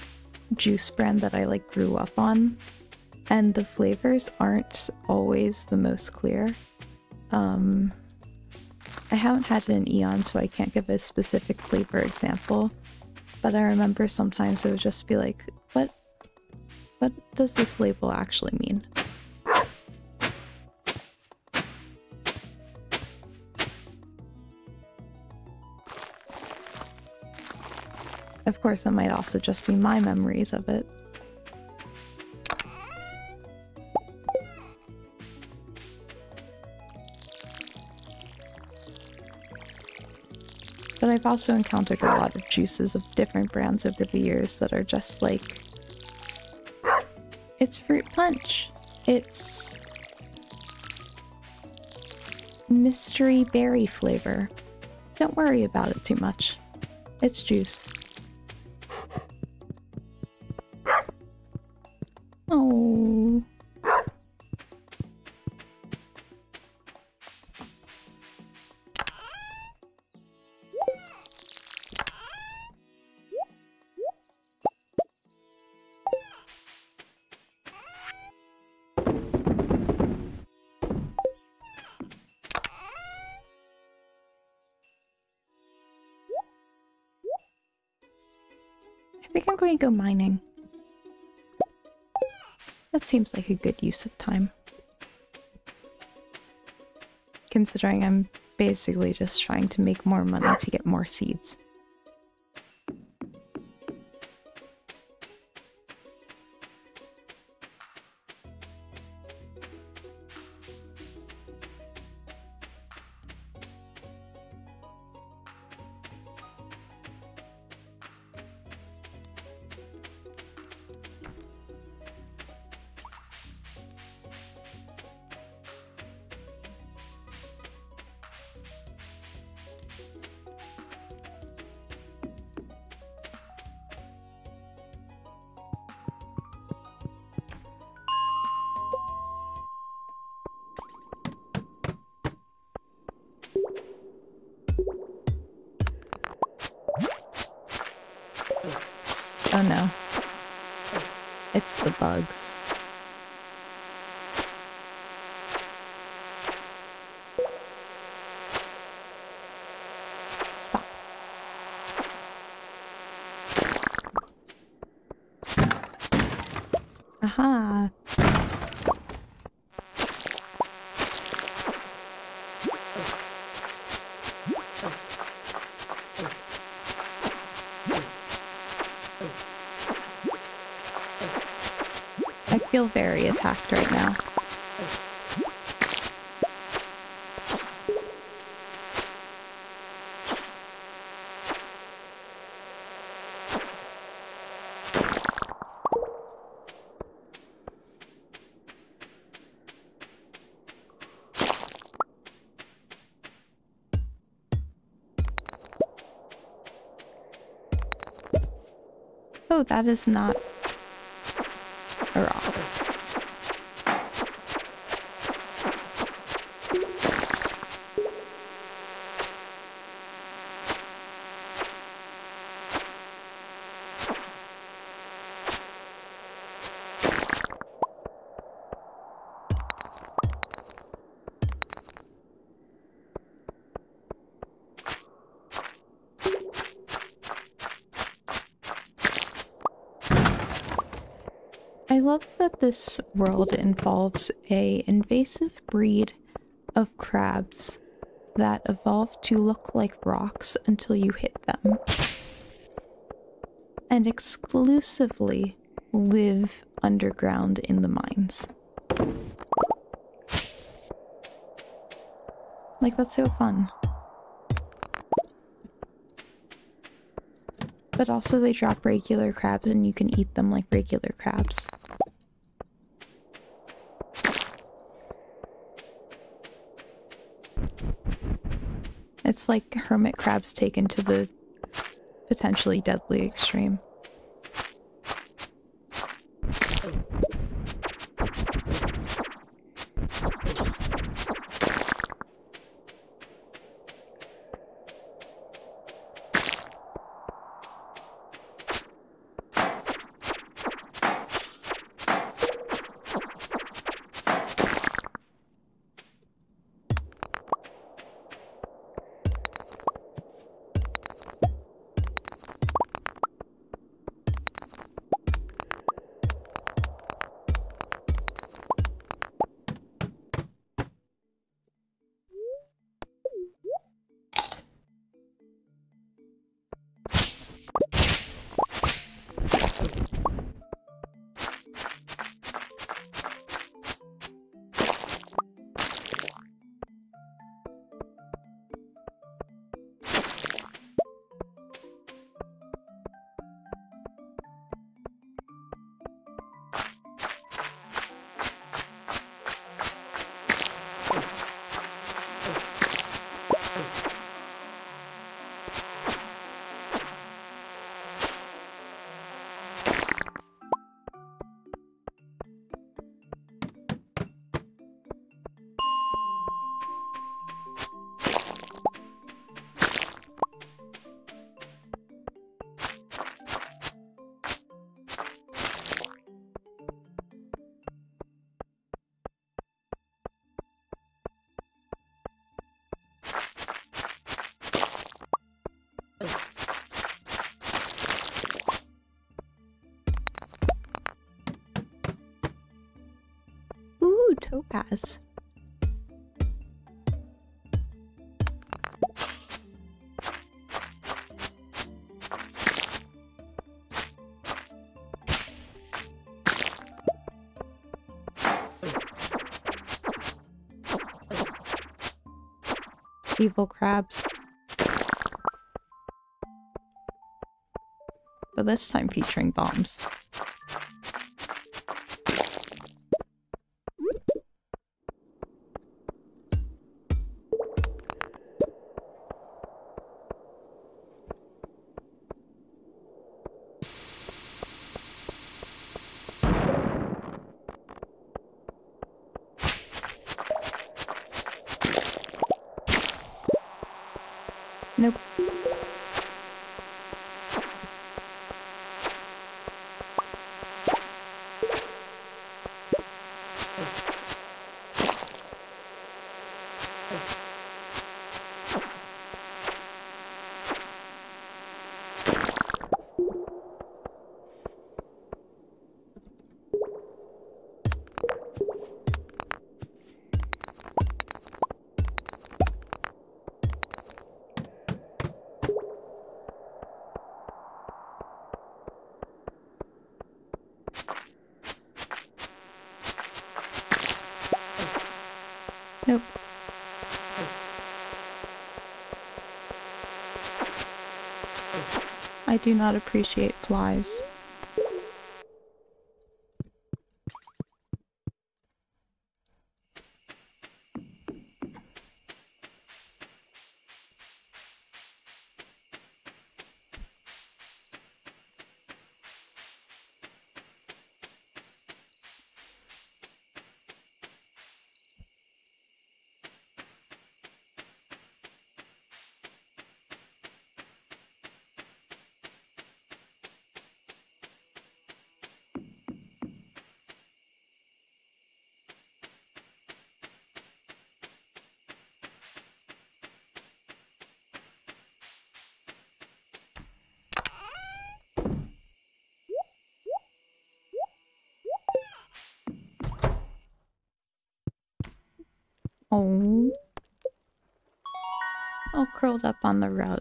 juice brand that I like grew up on. And the flavors aren't always the most clear. Um I haven't had it in Eon, so I can't give a specific flavor example. But I remember sometimes it would just be like, what what does this label actually mean? Of course, that might also just be my memories of it. But I've also encountered a lot of juices of different brands over the years that are just like... It's fruit punch. It's... Mystery berry flavor. Don't worry about it too much. It's juice. Go mining. That seems like a good use of time. Considering I'm basically just trying to make more money to get more seeds. Oh no. It's the bugs. Stop. Aha. I feel very right now. Oh, that is not this world involves a invasive breed of crabs that evolve to look like rocks until you hit them. And exclusively live underground in the mines. Like, that's so fun. But also, they drop regular crabs and you can eat them like regular crabs. It's like hermit crabs taken to the potentially deadly extreme. Topaz. Evil crabs. But this time featuring bombs. Do not appreciate flies. Oh. All curled up on the rug.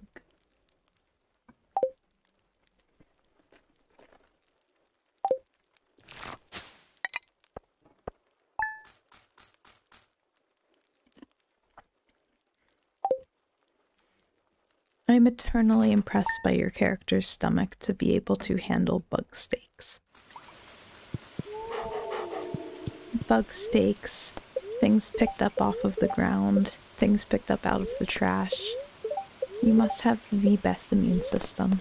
I'm eternally impressed by your character's stomach to be able to handle bug steaks. Bug steaks Things picked up off of the ground, things picked up out of the trash. You must have the best immune system.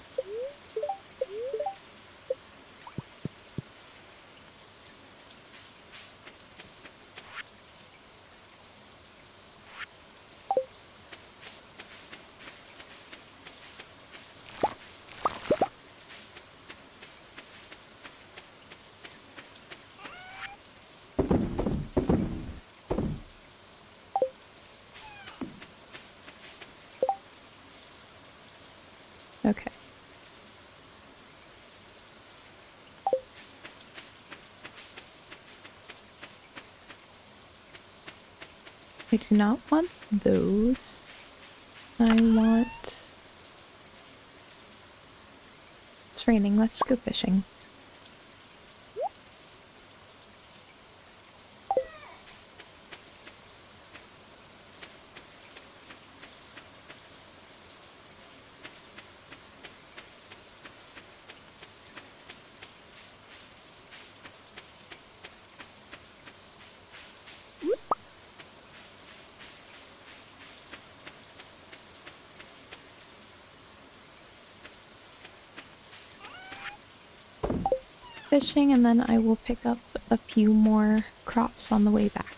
Okay. I do not want those. I want... It's raining, let's go fishing. Fishing and then I will pick up a few more crops on the way back.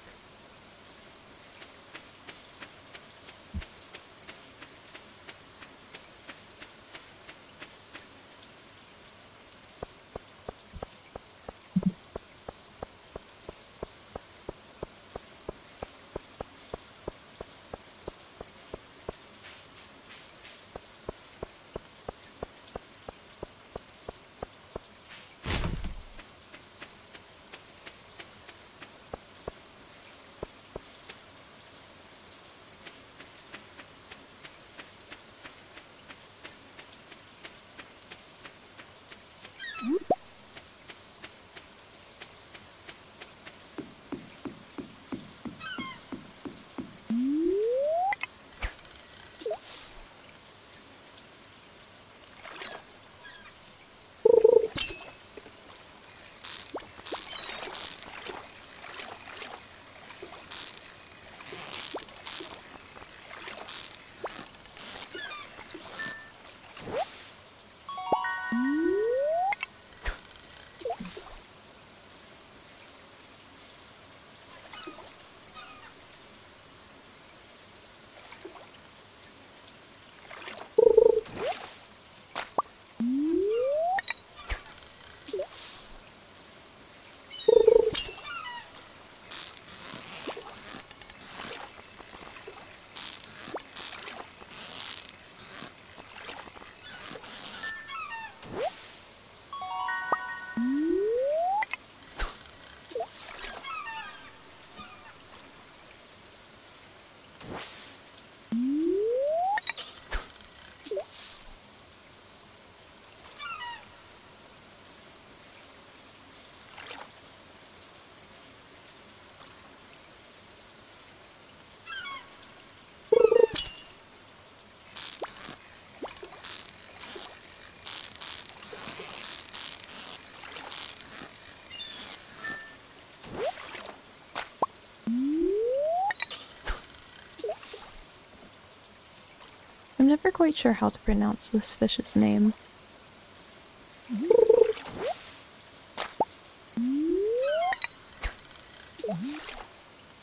I'm never quite sure how to pronounce this fish's name.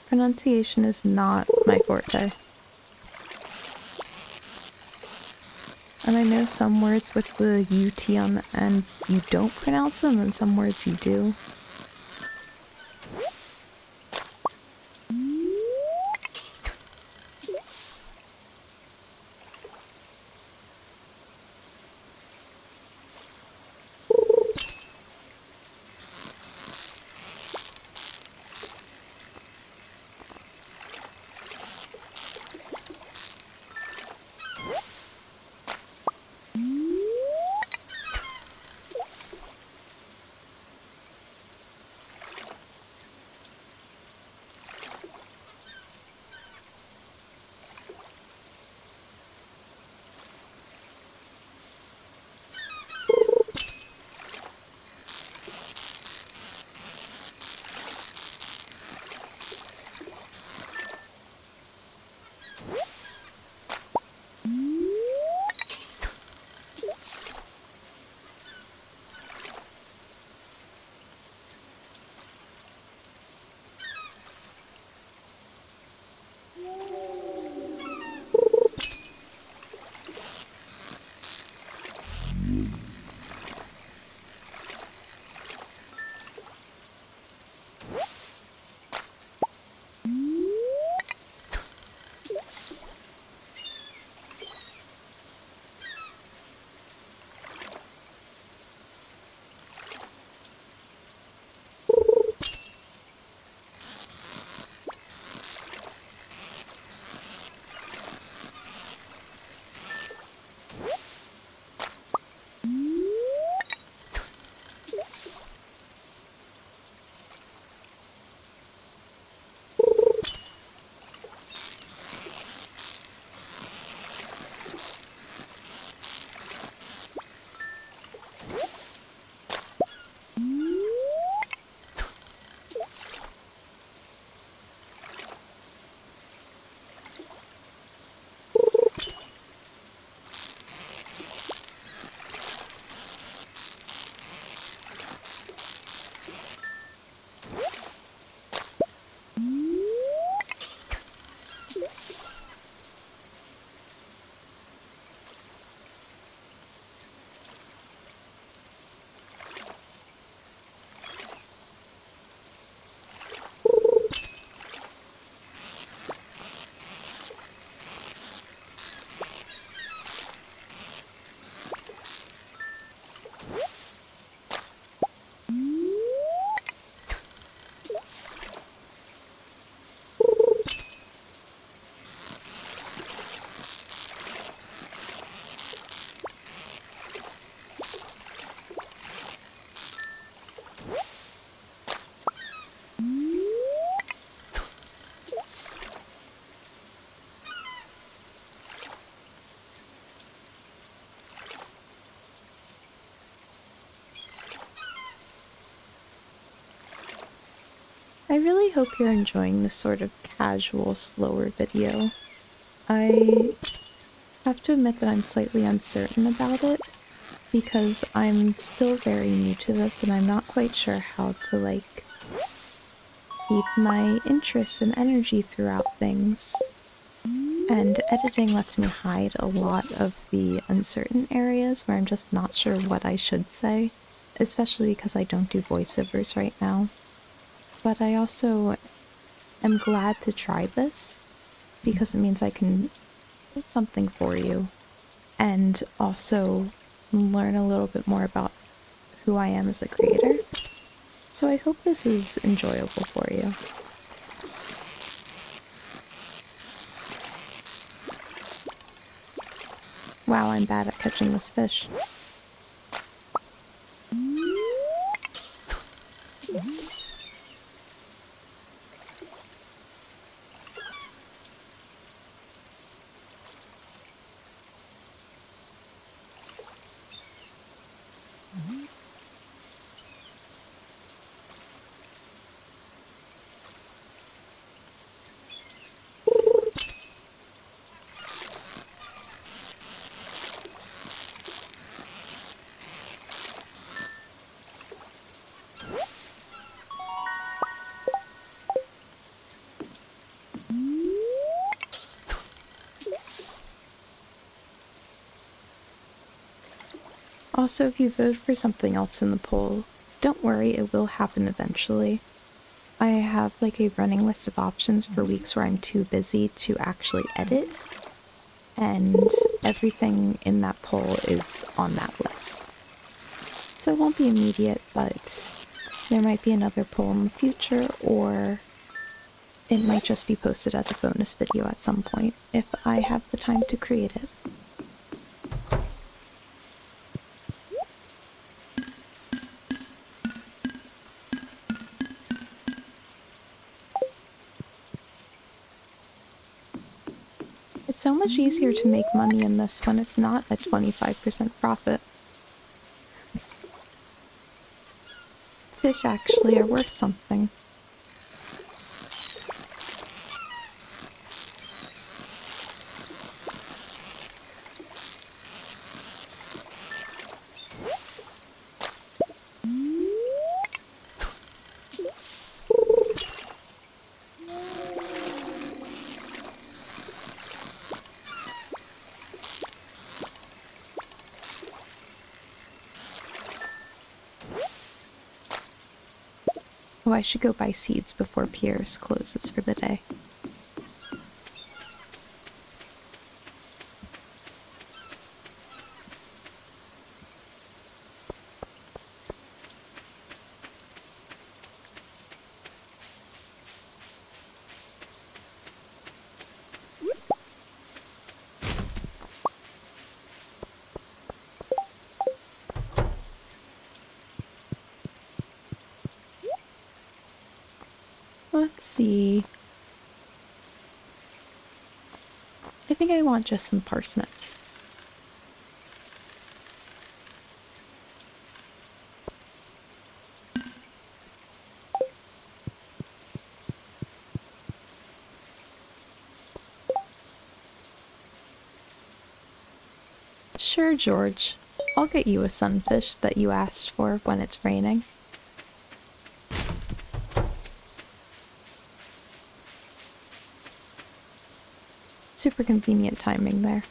Pronunciation is not my forte. And I know some words with the UT on the end you don't pronounce them, and some words you do. I really hope you're enjoying this sort of casual, slower video. I have to admit that I'm slightly uncertain about it because I'm still very new to this and I'm not quite sure how to like keep my interest and energy throughout things. And editing lets me hide a lot of the uncertain areas where I'm just not sure what I should say, especially because I don't do voiceovers right now but I also am glad to try this because it means I can do something for you and also learn a little bit more about who I am as a creator. So I hope this is enjoyable for you. Wow, I'm bad at catching this fish. Also, if you vote for something else in the poll, don't worry, it will happen eventually. I have like a running list of options for weeks where I'm too busy to actually edit, and everything in that poll is on that list. So it won't be immediate, but there might be another poll in the future, or it might just be posted as a bonus video at some point if I have the time to create it. Easier to make money in this when it's not a 25% profit. Fish actually are worth something. I should go buy seeds before Pierre's closes for the day. Let's see. I think I want just some parsnips. Sure, George. I'll get you a sunfish that you asked for when it's raining. Super convenient timing there.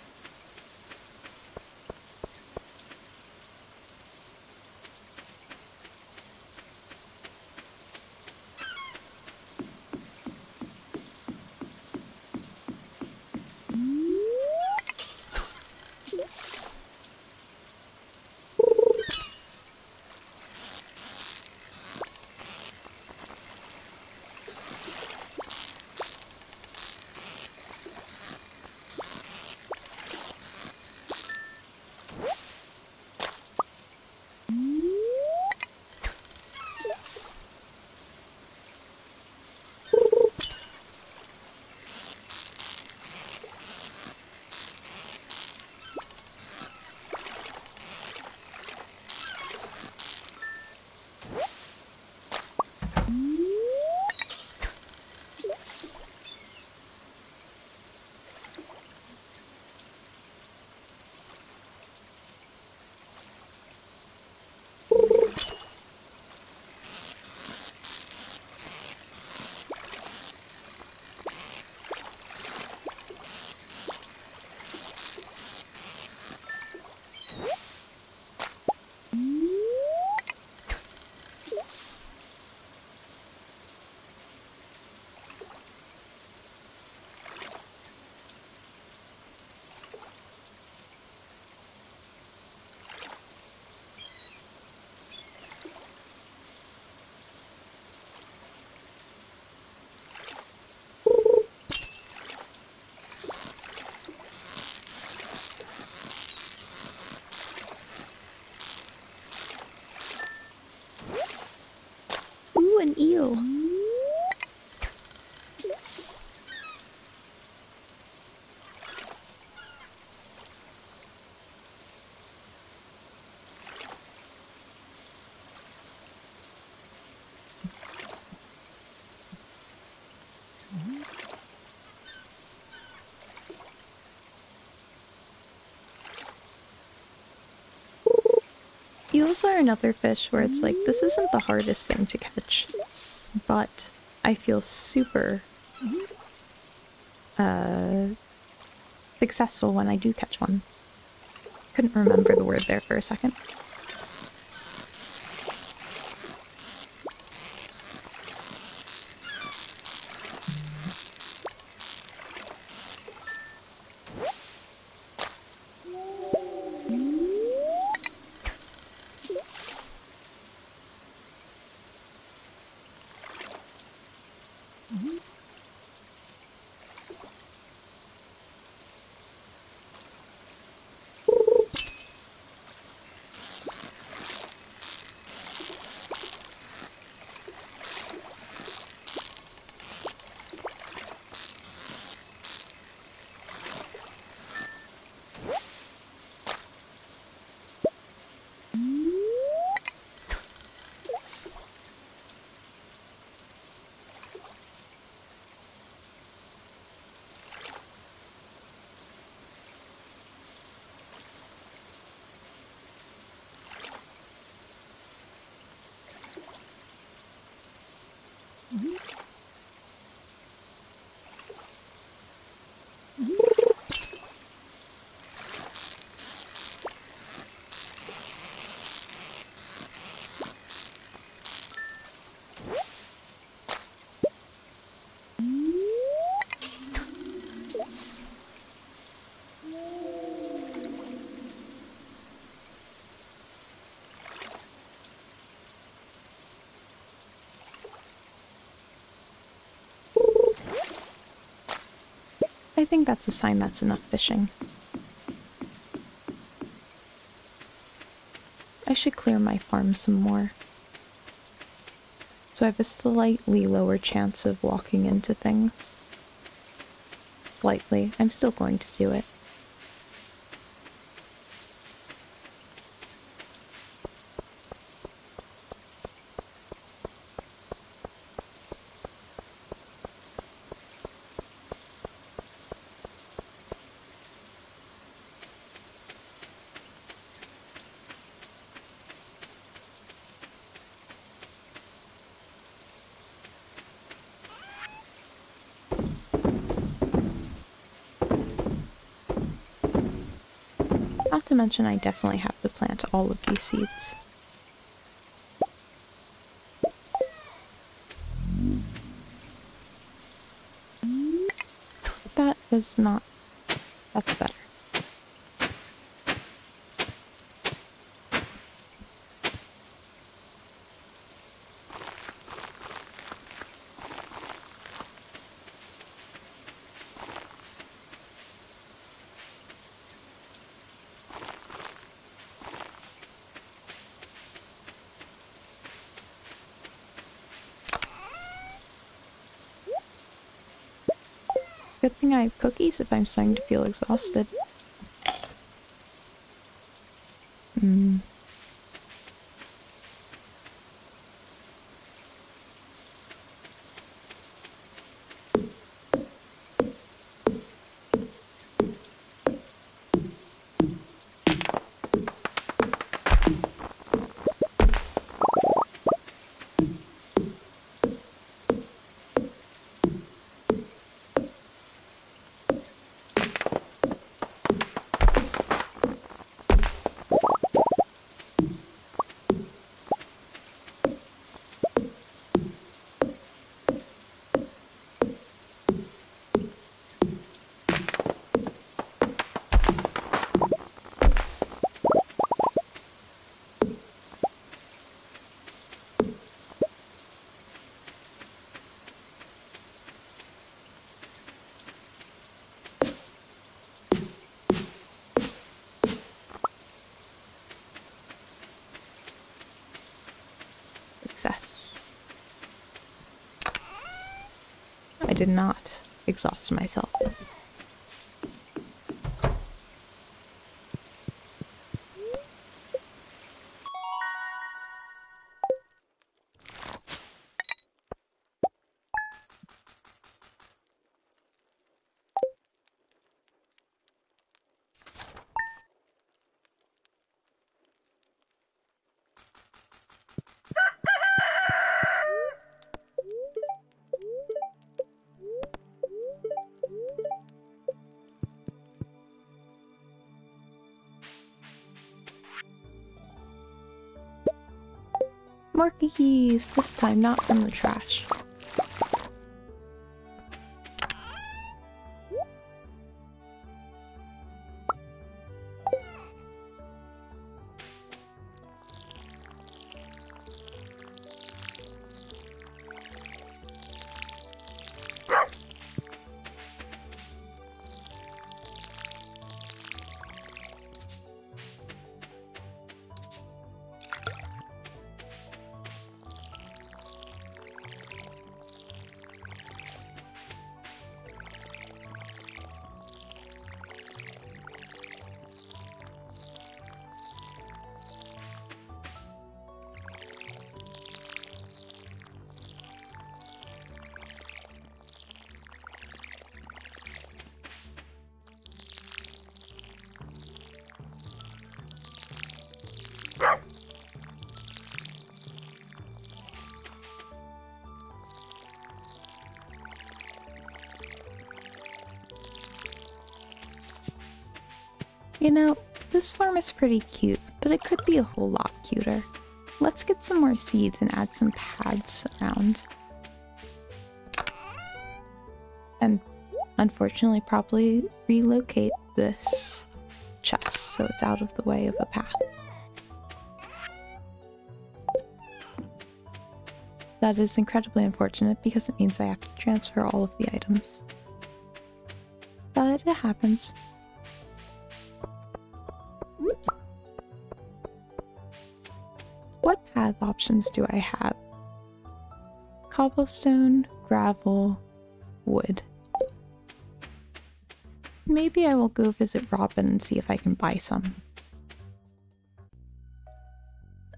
Eels are another fish where it's like, this isn't the hardest thing to catch, but I feel super uh, successful when I do catch one. couldn't remember the word there for a second. I think that's a sign that's enough fishing. I should clear my farm some more. So I have a slightly lower chance of walking into things. Slightly. I'm still going to do it. Mention I definitely have to plant all of these seeds. That was not... That's better. Thing I have cookies if I'm starting to feel exhausted. Hmm. Success. I did not exhaust myself. More cookies, this time not from the trash. This farm is pretty cute, but it could be a whole lot cuter. Let's get some more seeds and add some pads around. And unfortunately probably relocate this chest so it's out of the way of a path. That is incredibly unfortunate because it means I have to transfer all of the items. But it happens. Options do I have? Cobblestone, gravel, wood. Maybe I will go visit Robin and see if I can buy some.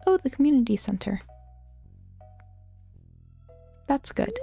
Oh, the community center. That's good.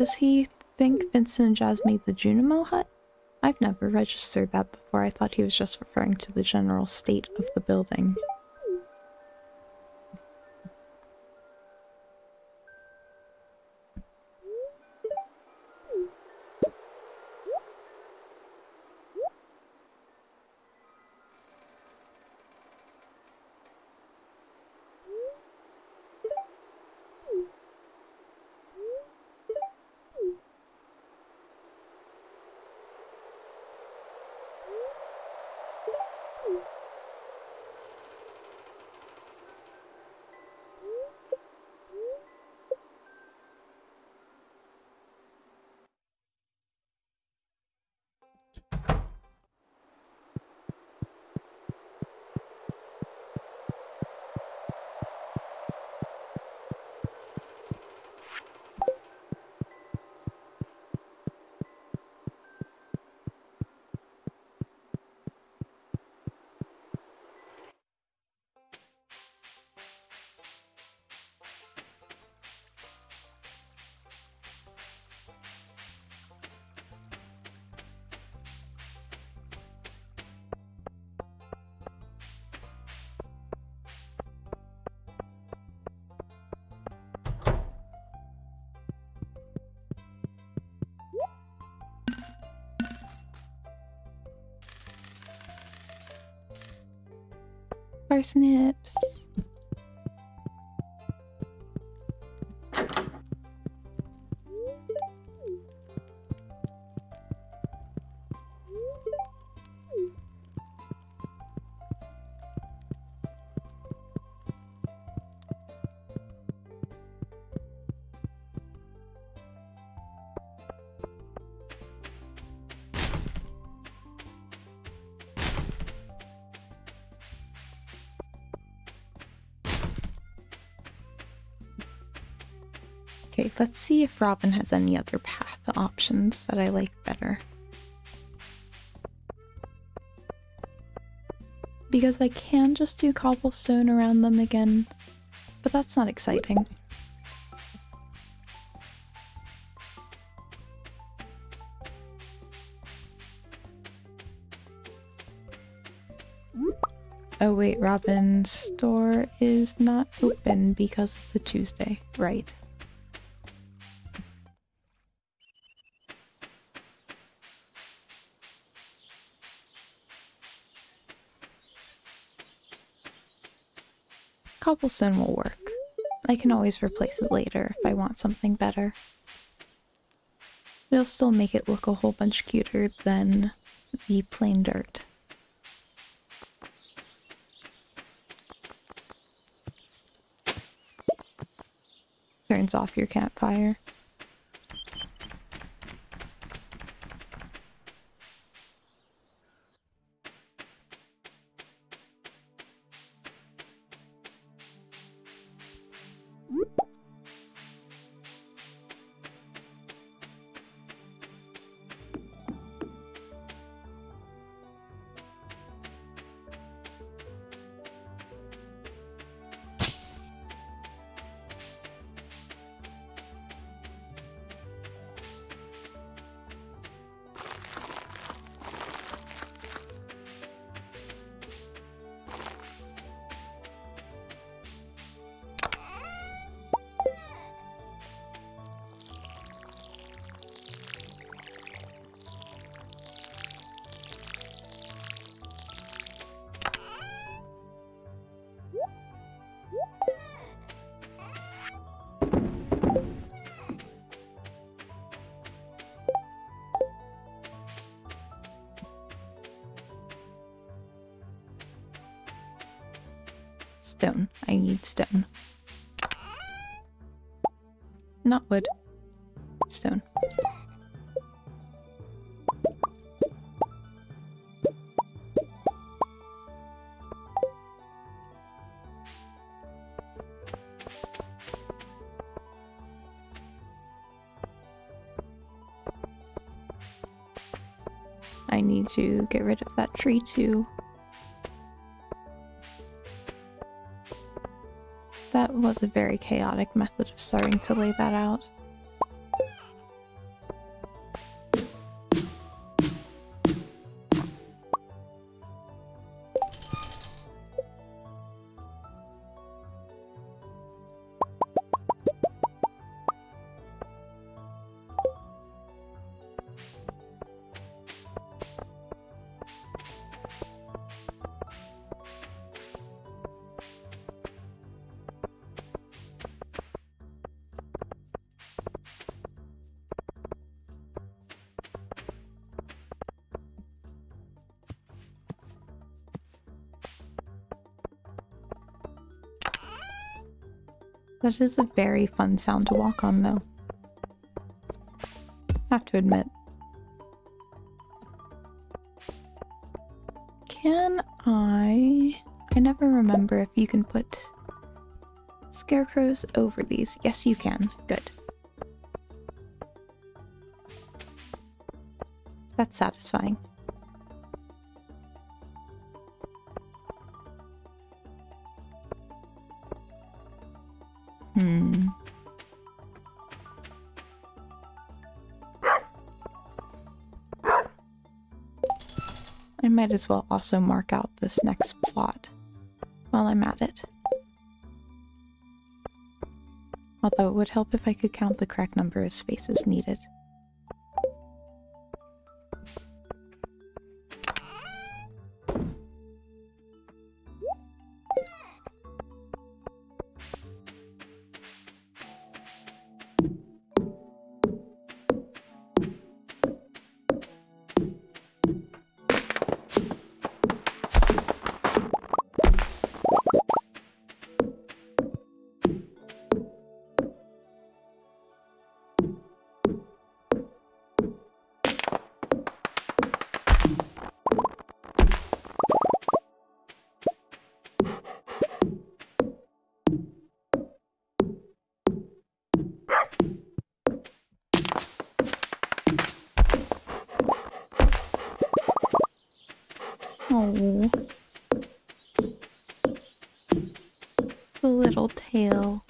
Does he think Vincent and Jas made the Junimo hut? I've never registered that before. I thought he was just referring to the general state of the building. Parsnips. Let's see if Robin has any other path options that I like better. Because I can just do cobblestone around them again, but that's not exciting. Oh wait, Robin's store is not open because it's a Tuesday, right? Cobblestone will work. I can always replace it later if I want something better. It'll still make it look a whole bunch cuter than the plain dirt. Turns off your campfire. Wood. Stone. I need to get rid of that tree too. Was a very chaotic method of starting to lay that out. That is a very fun sound to walk on, though. Have to admit. Can I... I never remember if you can put scarecrows over these. Yes, you can. Good. That's satisfying. Might as well also mark out this next plot while I'm at it. Although it would help if I could count the correct number of spaces needed. Oh. The little tail.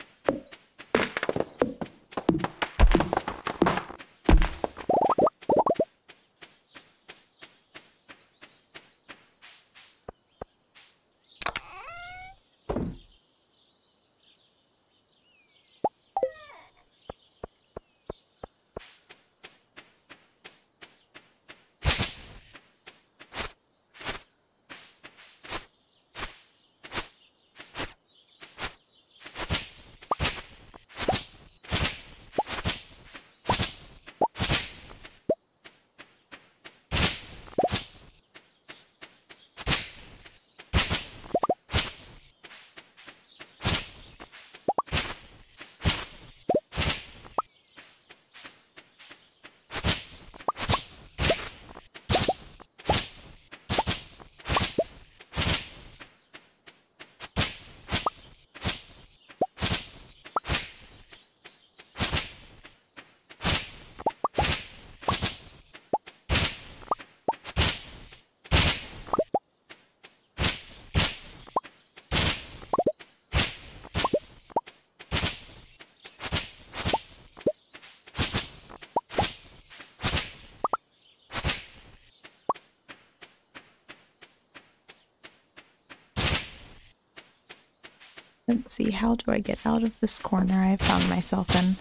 Let's see, how do I get out of this corner I've found myself in?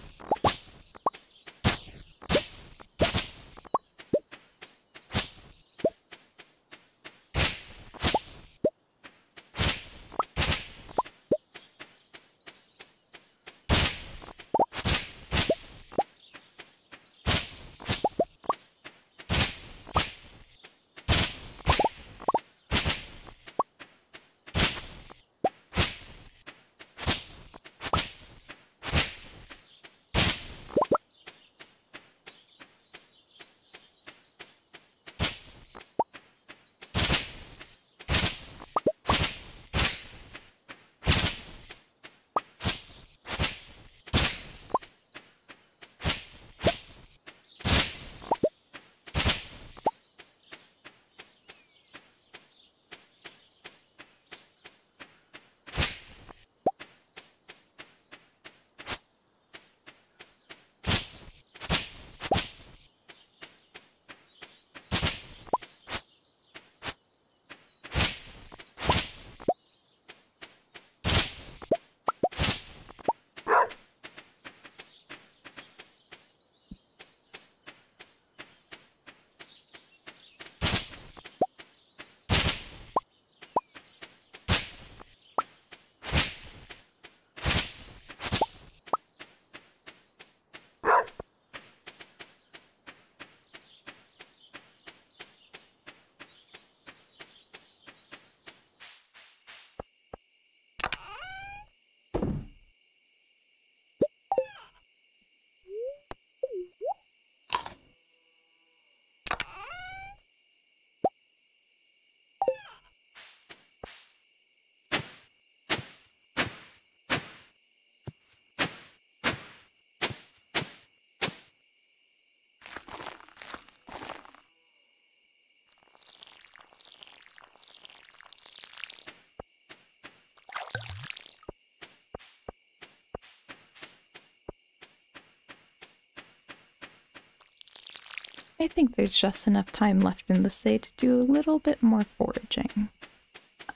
I think there's just enough time left in this day to do a little bit more foraging.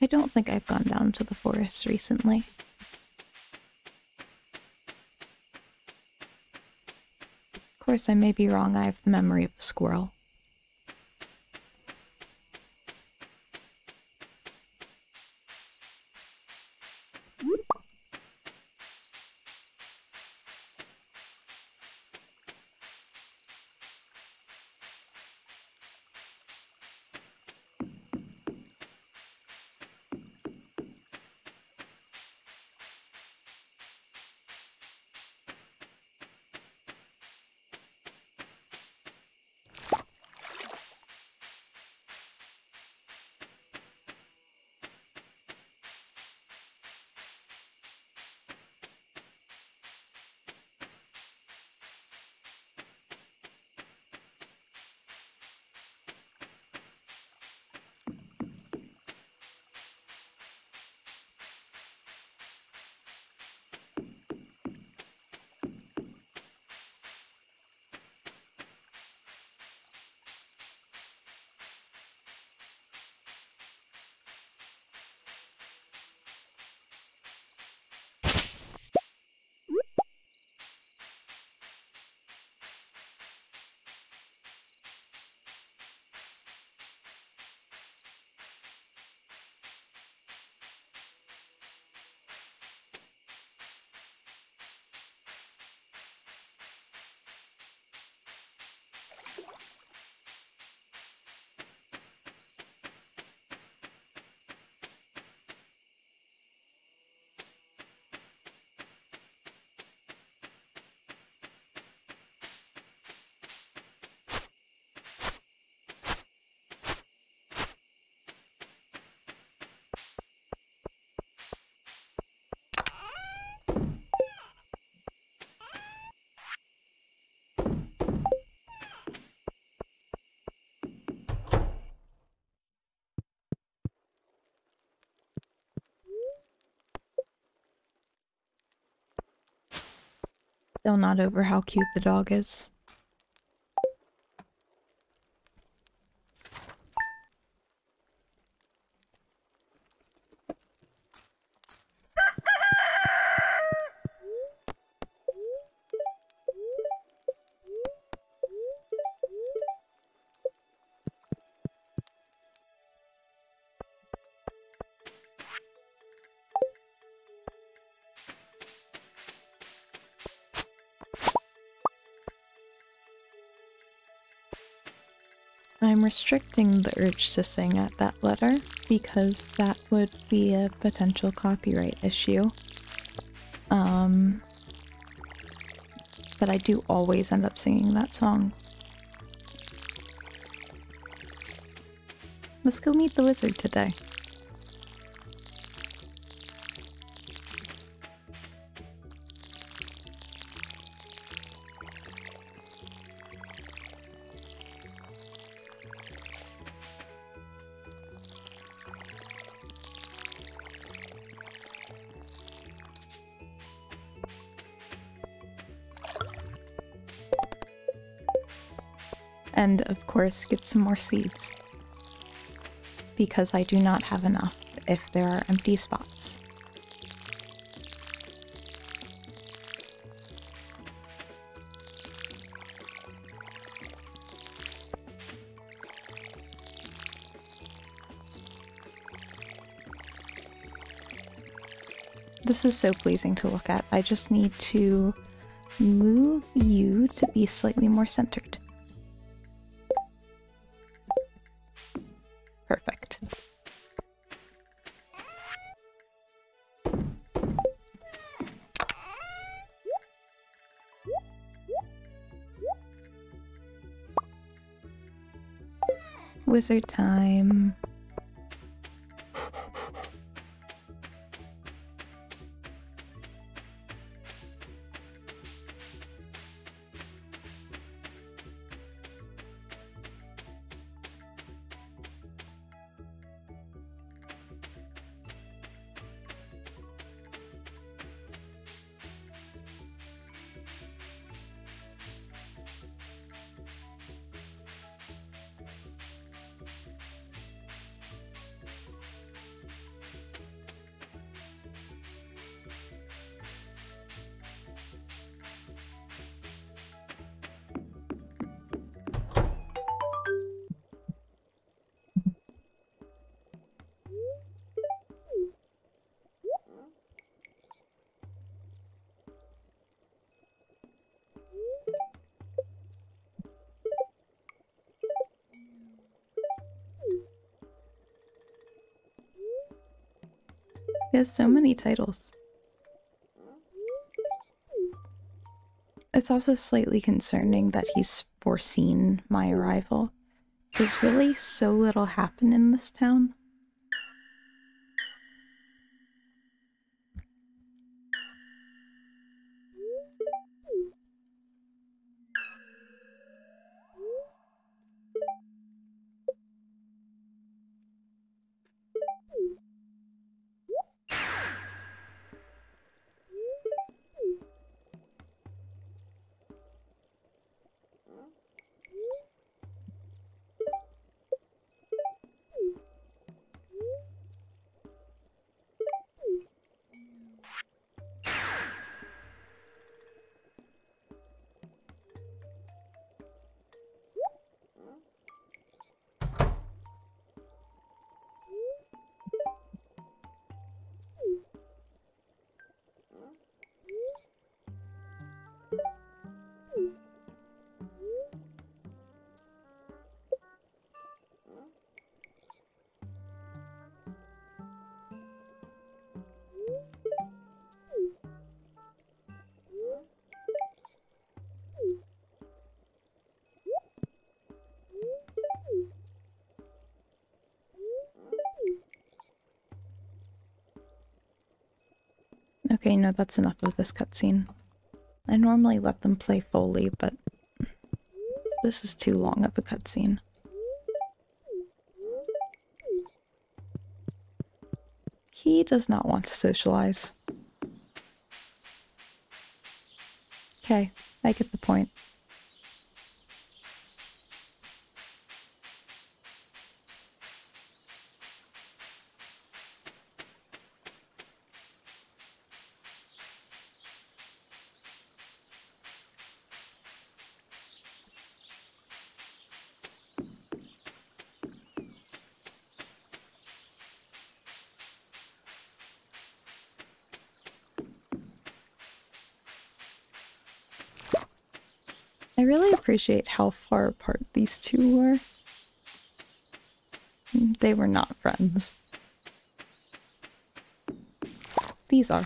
I don't think I've gone down to the forest recently. Of course, I may be wrong, I have the memory of a squirrel. Still not over how cute the dog is. Restricting the urge to sing at that letter because that would be a potential copyright issue. Um, but I do always end up singing that song. Let's go meet the wizard today. And of course get some more seeds. Because I do not have enough if there are empty spots. This is so pleasing to look at. I just need to move you to be slightly more centered. Wizard time. Has so many titles. It's also slightly concerning that he's foreseen my arrival. There's really so little happened in this town. Okay, no, that's enough of this cutscene. I normally let them play fully, but this is too long of a cutscene. He does not want to socialize. Okay, I get the point. I really appreciate how far apart these two were. They were not friends. These are.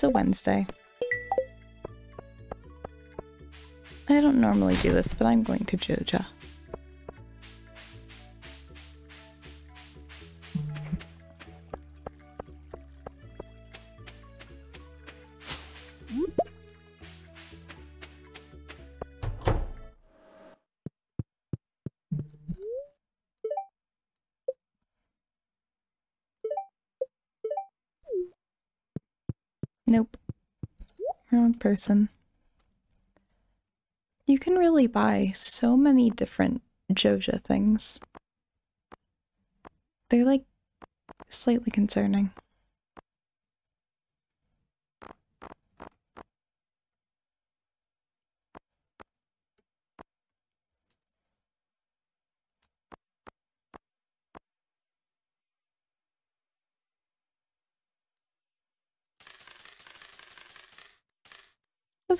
It's a Wednesday. I don't normally do this, but I'm going to Joja. Person. You can really buy so many different Joja things. They're like slightly concerning.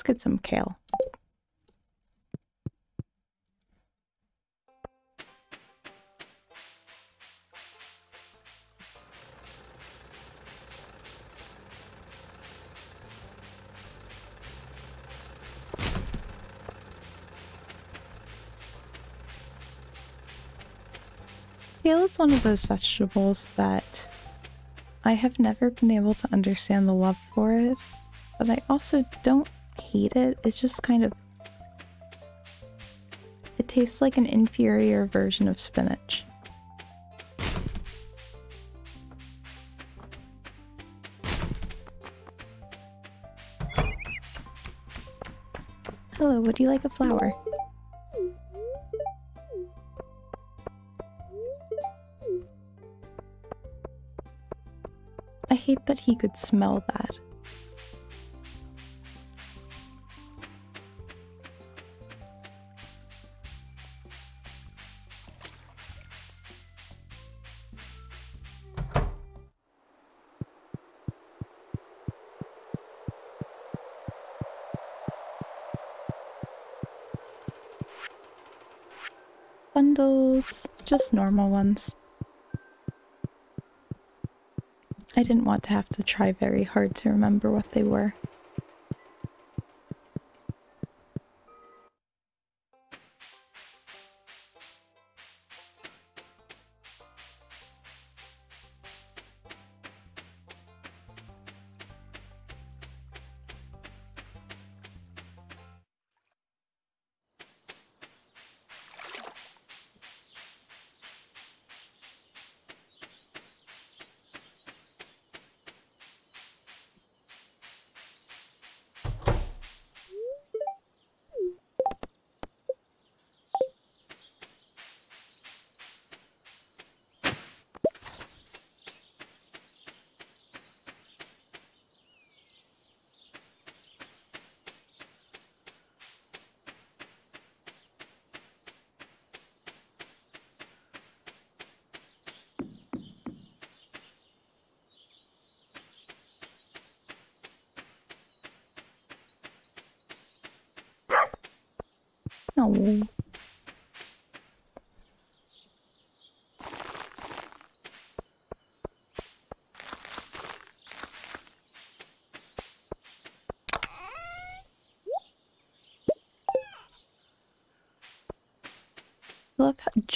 Let's get some kale. Kale is one of those vegetables that I have never been able to understand the love for it, but I also don't hate it. It's just kind of. It tastes like an inferior version of spinach. Hello, would you like a flower? I hate that he could smell that. Just normal ones. I didn't want to have to try very hard to remember what they were.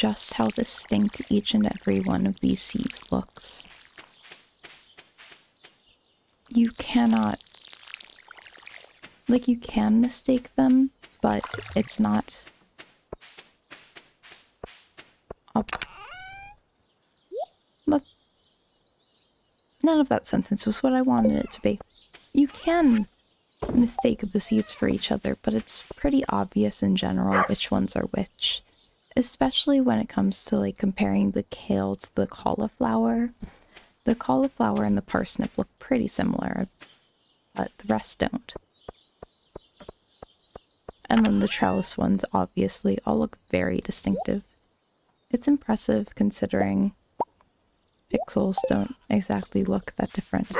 Just how distinct each and every one of these seeds looks. You cannot, like, you can mistake them, but it's not. Up. But none of that sentence was what I wanted it to be. You can mistake the seeds for each other, but it's pretty obvious in general which ones are which especially when it comes to like comparing the kale to the cauliflower. The cauliflower and the parsnip look pretty similar, but the rest don't. And then the trellis ones obviously all look very distinctive. It's impressive considering pixels don't exactly look that different.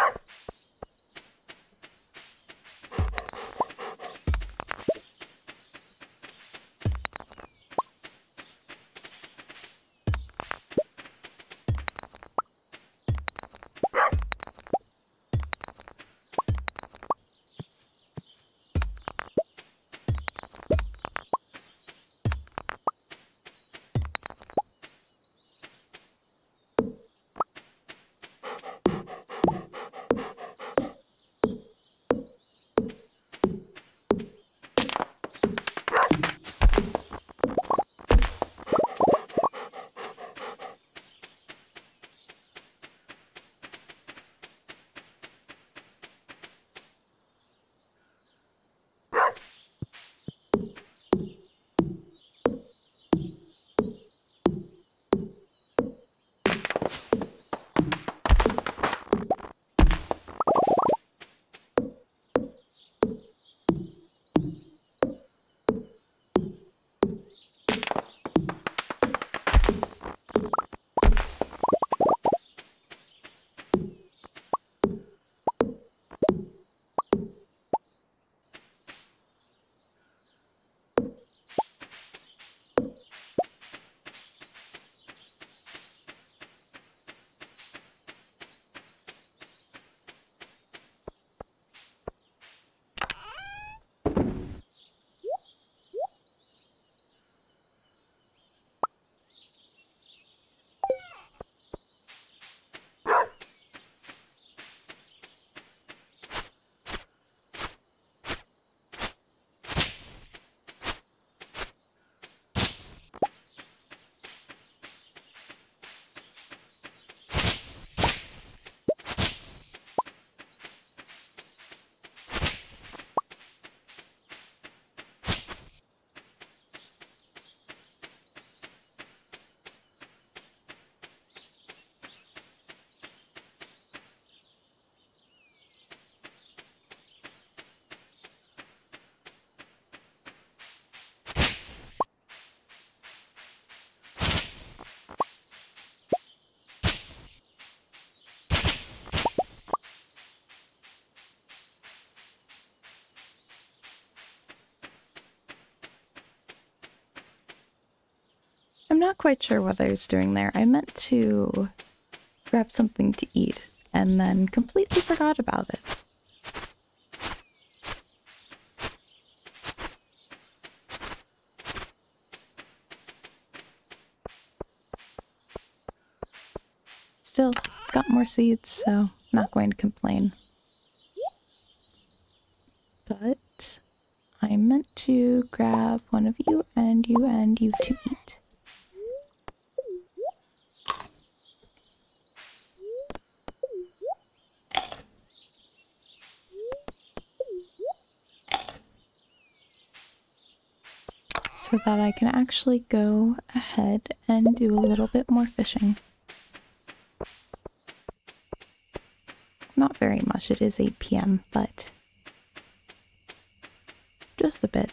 I'm not quite sure what I was doing there. I meant to grab something to eat and then completely forgot about it. Still, got more seeds, so not going to complain. But I meant to grab one of you and you and you to eat. so that I can actually go ahead and do a little bit more fishing. Not very much, it is 8 p.m., but just a bit.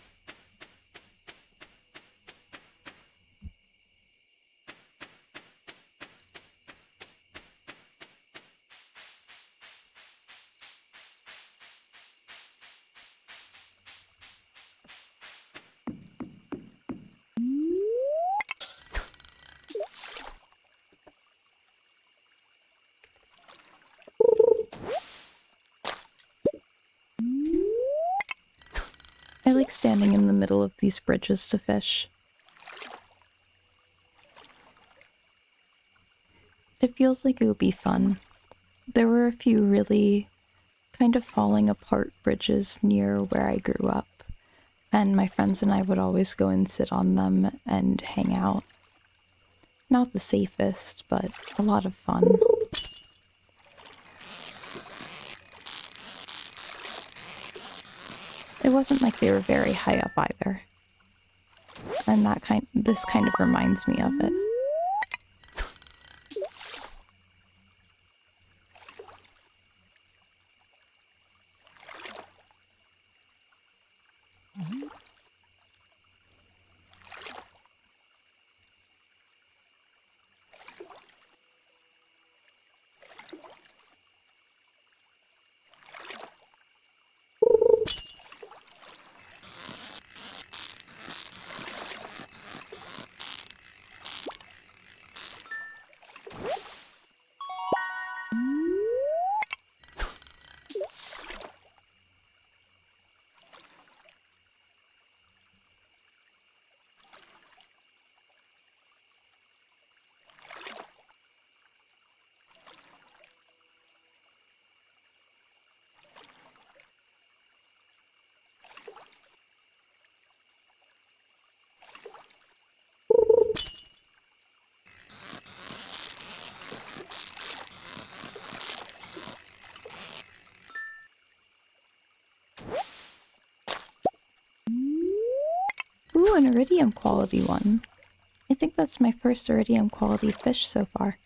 like standing in the middle of these bridges to fish. It feels like it would be fun. There were a few really kind of falling apart bridges near where I grew up, and my friends and I would always go and sit on them and hang out. Not the safest, but a lot of fun. It wasn't like they were very high up either. And that kind this kind of reminds me of it. Ooh, an iridium quality one. I think that's my first iridium quality fish so far.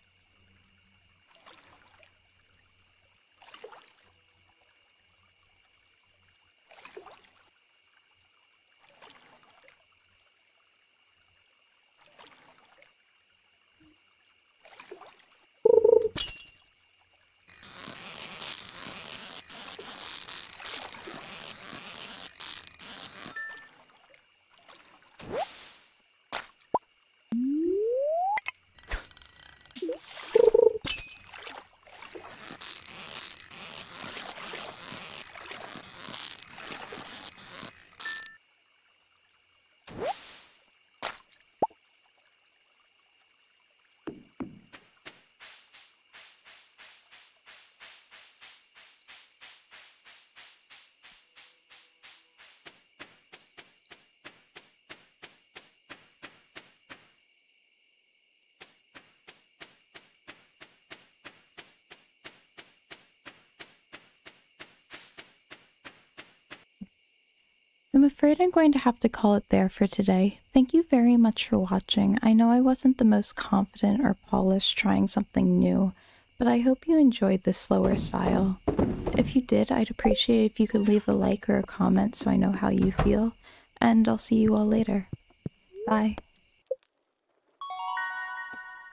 I'm afraid I'm going to have to call it there for today. Thank you very much for watching. I know I wasn't the most confident or polished trying something new, but I hope you enjoyed this slower style. If you did, I'd appreciate if you could leave a like or a comment so I know how you feel, and I'll see you all later. Bye.